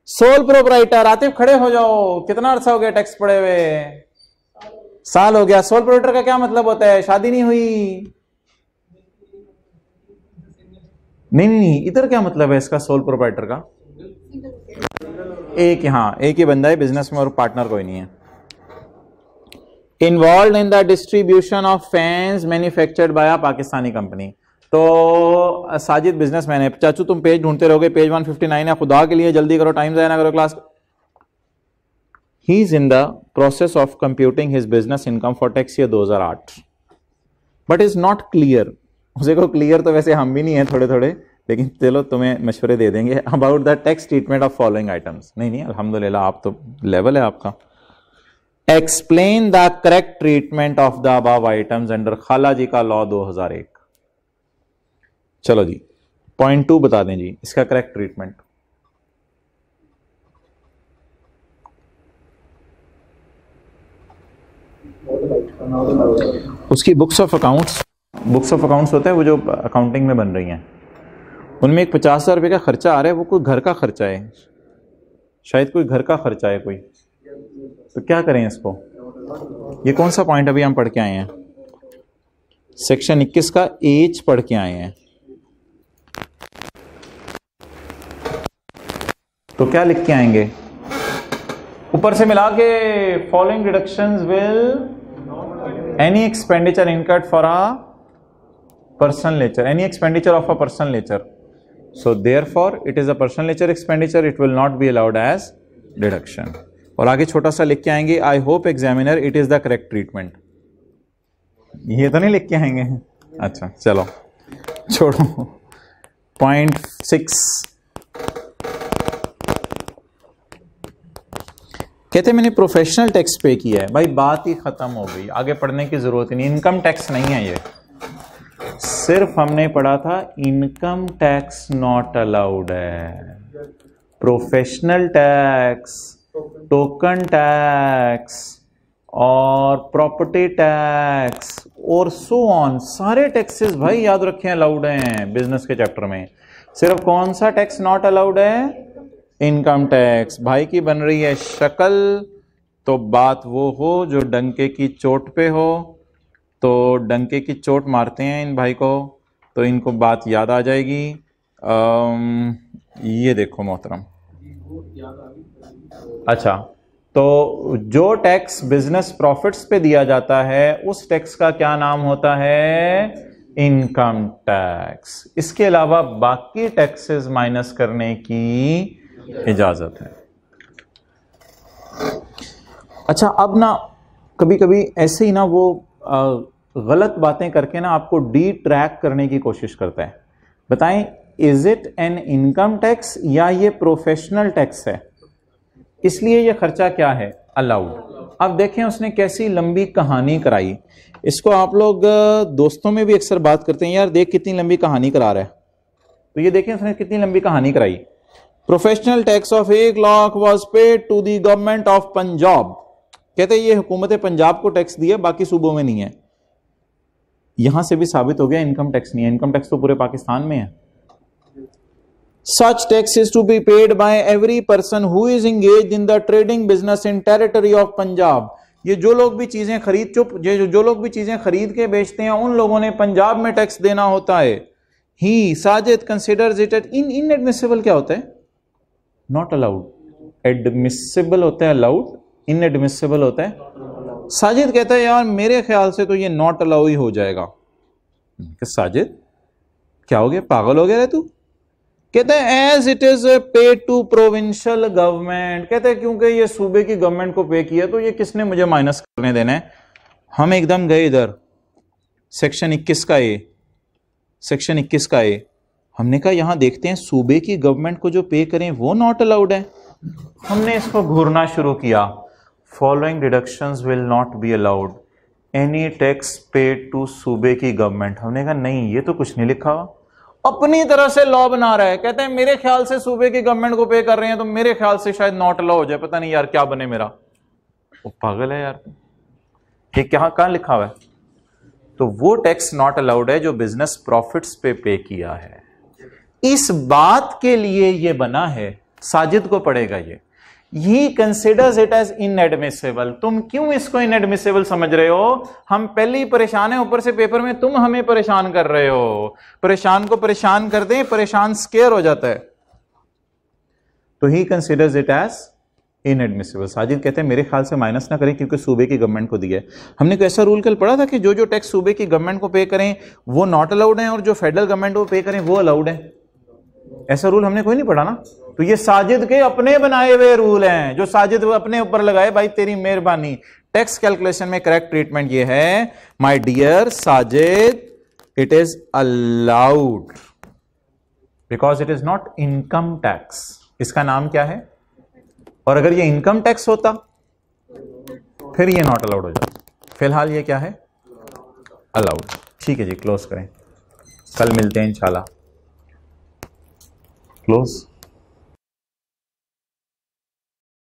sole proprietor Atif खड़े हो जाओ। कितना अर्सा हो गया टैक्स पड़े हुए? साल हो गया। सोल प्रोपराइटर का क्या मतलब होता है? शादी नहीं हुई? नहीं नहीं नहीं, इधर क्या मतलब है इसका सोल प्रोपराइटर का? एक हाँ एक ही बंदा है बिज़नेस में और पार्टनर कोई नहीं है। Involve in the distribution of fans manufactured by a Pakistani company तो साजिद बिज़नेस मैन है। चाचू, तुम पेज ढूंढते रहोगे पेज 159 है। खुदा के लिए जल्दी करो टाइम जाया ना करो class he is in the process of computing his business income for tax year 2008 but is not clear उसे को क्लियर तो वैसे हम भी नहीं है थोड़े थोड़े लेकिन चलो तुम्हें मशवरे दे देंगे। About the tax treatment of following items नहीं नहीं अल्हम्दुलिल्लाह आप तो लेवल है आपका। Explain the correct treatment of the above items under खाला जी का लॉ 2001 चलो जी। पॉइंट टू बता दें जी इसका करेक्ट ट्रीटमेंट उसकी books of accounts books of accounts होता है वो जो अकाउंटिंग में बन रही हैं। उनमें एक पचास हज़ार रुपये का खर्चा आ रहा है वो कोई घर का खर्चा है। शायद कोई घर का खर्चा है कोई। तो क्या करें इसको? ये कौन सा पॉइंट अभी हम पढ़ के आए हैं? सेक्शन 21 का एच पढ़ के आए हैं। तो क्या लिख के आएँगे? ऊपर से मिला के following deduction will any expenditure incurred for a personal nature any expenditure of a personal nature so therefore it is a personal nature expenditure it will not be allowed as deduction और आगे छोटा सा लिख के आएँगे I hope examiner it is the correct treatment ये तो नहीं लिख के आएँगे? अच्छा चलो। छोड़ो। पॉइंट सिक्स कहते मैंने प्रोफेशनल टैक्स पे किया है। भाई, बात ही खत्म हो गई। आगे पढ़ने की ज़रूरत नहीं। इनकम टैक्स नहीं है ये। सिर्फ़ हमने पढ़ा था इनकम टैक्स नॉट अलाउड है। प्रोफेशनल टैक्स टोकन टैक्स और प्रॉपर्टी टैक्स और सो ऑन सारे टैक्सेस भाई याद रखें अलाउड हैं बिज़नेस के चैप्टर में। सिर्फ़ कौन सा टैक्स नॉट अलाउड है? इनकम टैक्स भाई की बन रही है शक्ल तो बात वो हो जो डंके की चोट पे हो। तो डंके की चोट मारते हैं इन भाई को तो इनको बात याद आ जाएगी। आम, ये देखो मोहतरम। अच्छा तो जो टैक्स बिज़नेस प्रॉफिट्स पे दिया जाता है, उस टैक्स का क्या नाम होता है? Income tax. इसके अलावा बाकी टैक्सेस माइनस करने की इजाज़त है। अच्छा अब ना कभी कभी ऐसे ही ना वो गलत बातें करके ना आपको डी ट्रैक करने की कोशिश करता है। बताएँ is it an income tax या ये प्रोफेशनल टैक्स है? इसलिए ये खर्चा क्या है? अलाउड अब देखें उसने कैसी लंबी कहानी कराई। इसको आप लोग दोस्तों में भी अक्सर बात करते हैं, यार देख कितनी लंबी कहानी करा रहा है। तो ये देखें उसने कितनी लंबी कहानी कराई। प्रोफेशनल टैक्स ऑफ़ एक lakh was paid to the government of Punjab कहते ये हुकूमत पंजाब को टैक्स दिया, बाकी सूबों में नहीं है। यहाँ से भी साबित हो गया इनकम टैक्स नहीं है। इनकम टैक्स तो पूरे पाकिस्तान में है। Such tax is to be paid by every person who is engaged in the trading business in territory of Punjab. ये जो लोग भी चीज़ें खरीद चुप जो जो लोग भी चीज़ें खरीद के बेचते हैं, उन लोगों ने पंजाब में टैक्स देना होता है। He, Sajid considers it in in inadmissible क्या होता है? नॉट अलाउड एडमिसिबल होता है अलाउड इनएडमिसिबल होता है। साजिद कहता है, यार, मेरे ख्याल से तो ये नॉट अलाउ ही हो जाएगा. साजिद, क्या हो गया? पागल हो गया तू? कहते हैं as it is paid to provincial government कहते हैं, क्योंकि ये सूबे की गवर्नमेंट को पे किया तो ये किसने मुझे माइनस करने देना है? हम एकदम गए इधर। सेक्शन 21 का ए सेक्शन 21 का ए हमने कहा, यहाँ देखते हैं, सूबे की गवर्नमेंट को जो पे करें, वो नॉट अलाउड है। हमने इसको घूरना शुरू किया। Following deduction will not be allowed any tax paid to सूबे की गवर्नमेंट हमने कहा, नहीं, ये तो कुछ नहीं लिखा। हुआ अपनी तरह से लॉ बना रहा है। कहते हैं, मेरे ख्याल से सूबे की गवर्नमेंट को पे कर रहे हैं तो मेरे ख्याल से शायद नॉट लॉ हो जाए। पता नहीं यार क्या बने मेरा। वो पागल है यार। ये क्या कहाँ लिखा हुआ है? तो वो टैक्स नॉट अलाउड है जो बिज़नेस प्रॉफिट्स पे पे किया है। इस बात के लिए ये बना है। साजिद को पड़ेगा ये। He considers it as inadmissible तुम क्यों इसको इनएडमिसेबल समझ रहे हो? हम पहले ही परेशान है, ऊपर से पेपर में, तुम हमें परेशान कर रहे हो। परेशान को परेशान कर दें, परेशान स्केयर हो जाता है। तो he considers it as inadmissible Sajid कहते हैं, मेरे ख्याल से माइनस ना करें, क्योंकि सूबे की गवर्नमेंट को दिया है। हमने कोई ऐसा रूल कल पढ़ा था कि जो जो टैक्स सूबे की गवर्नमेंट को पे करें, वो नॉट अलाउड है और जो फेडरल गवर्नमेंट को पे करें, वो अलाउड है? ऐसा रूल हमने कोई नहीं पढ़ा ना। तो ये साजिद के अपने बनाए हुए रूल हैं, जो साजिद अपने ऊपर लगाए, भाई, तेरी मेहरबानी। टैक्स कैलकुलेशन में करेक्ट ट्रीटमेंट ये है my dear Sajid it is allowed because it is not income tax इसका नाम क्या है? और अगर ये इनकम टैक्स होता, फिर ये नॉट अलाउड हो जाता। फ़िलहाल ये क्या है? अलाउड ठीक है जी क्लोज करें। कल मिलते हैं, इंशाल्लाह। Close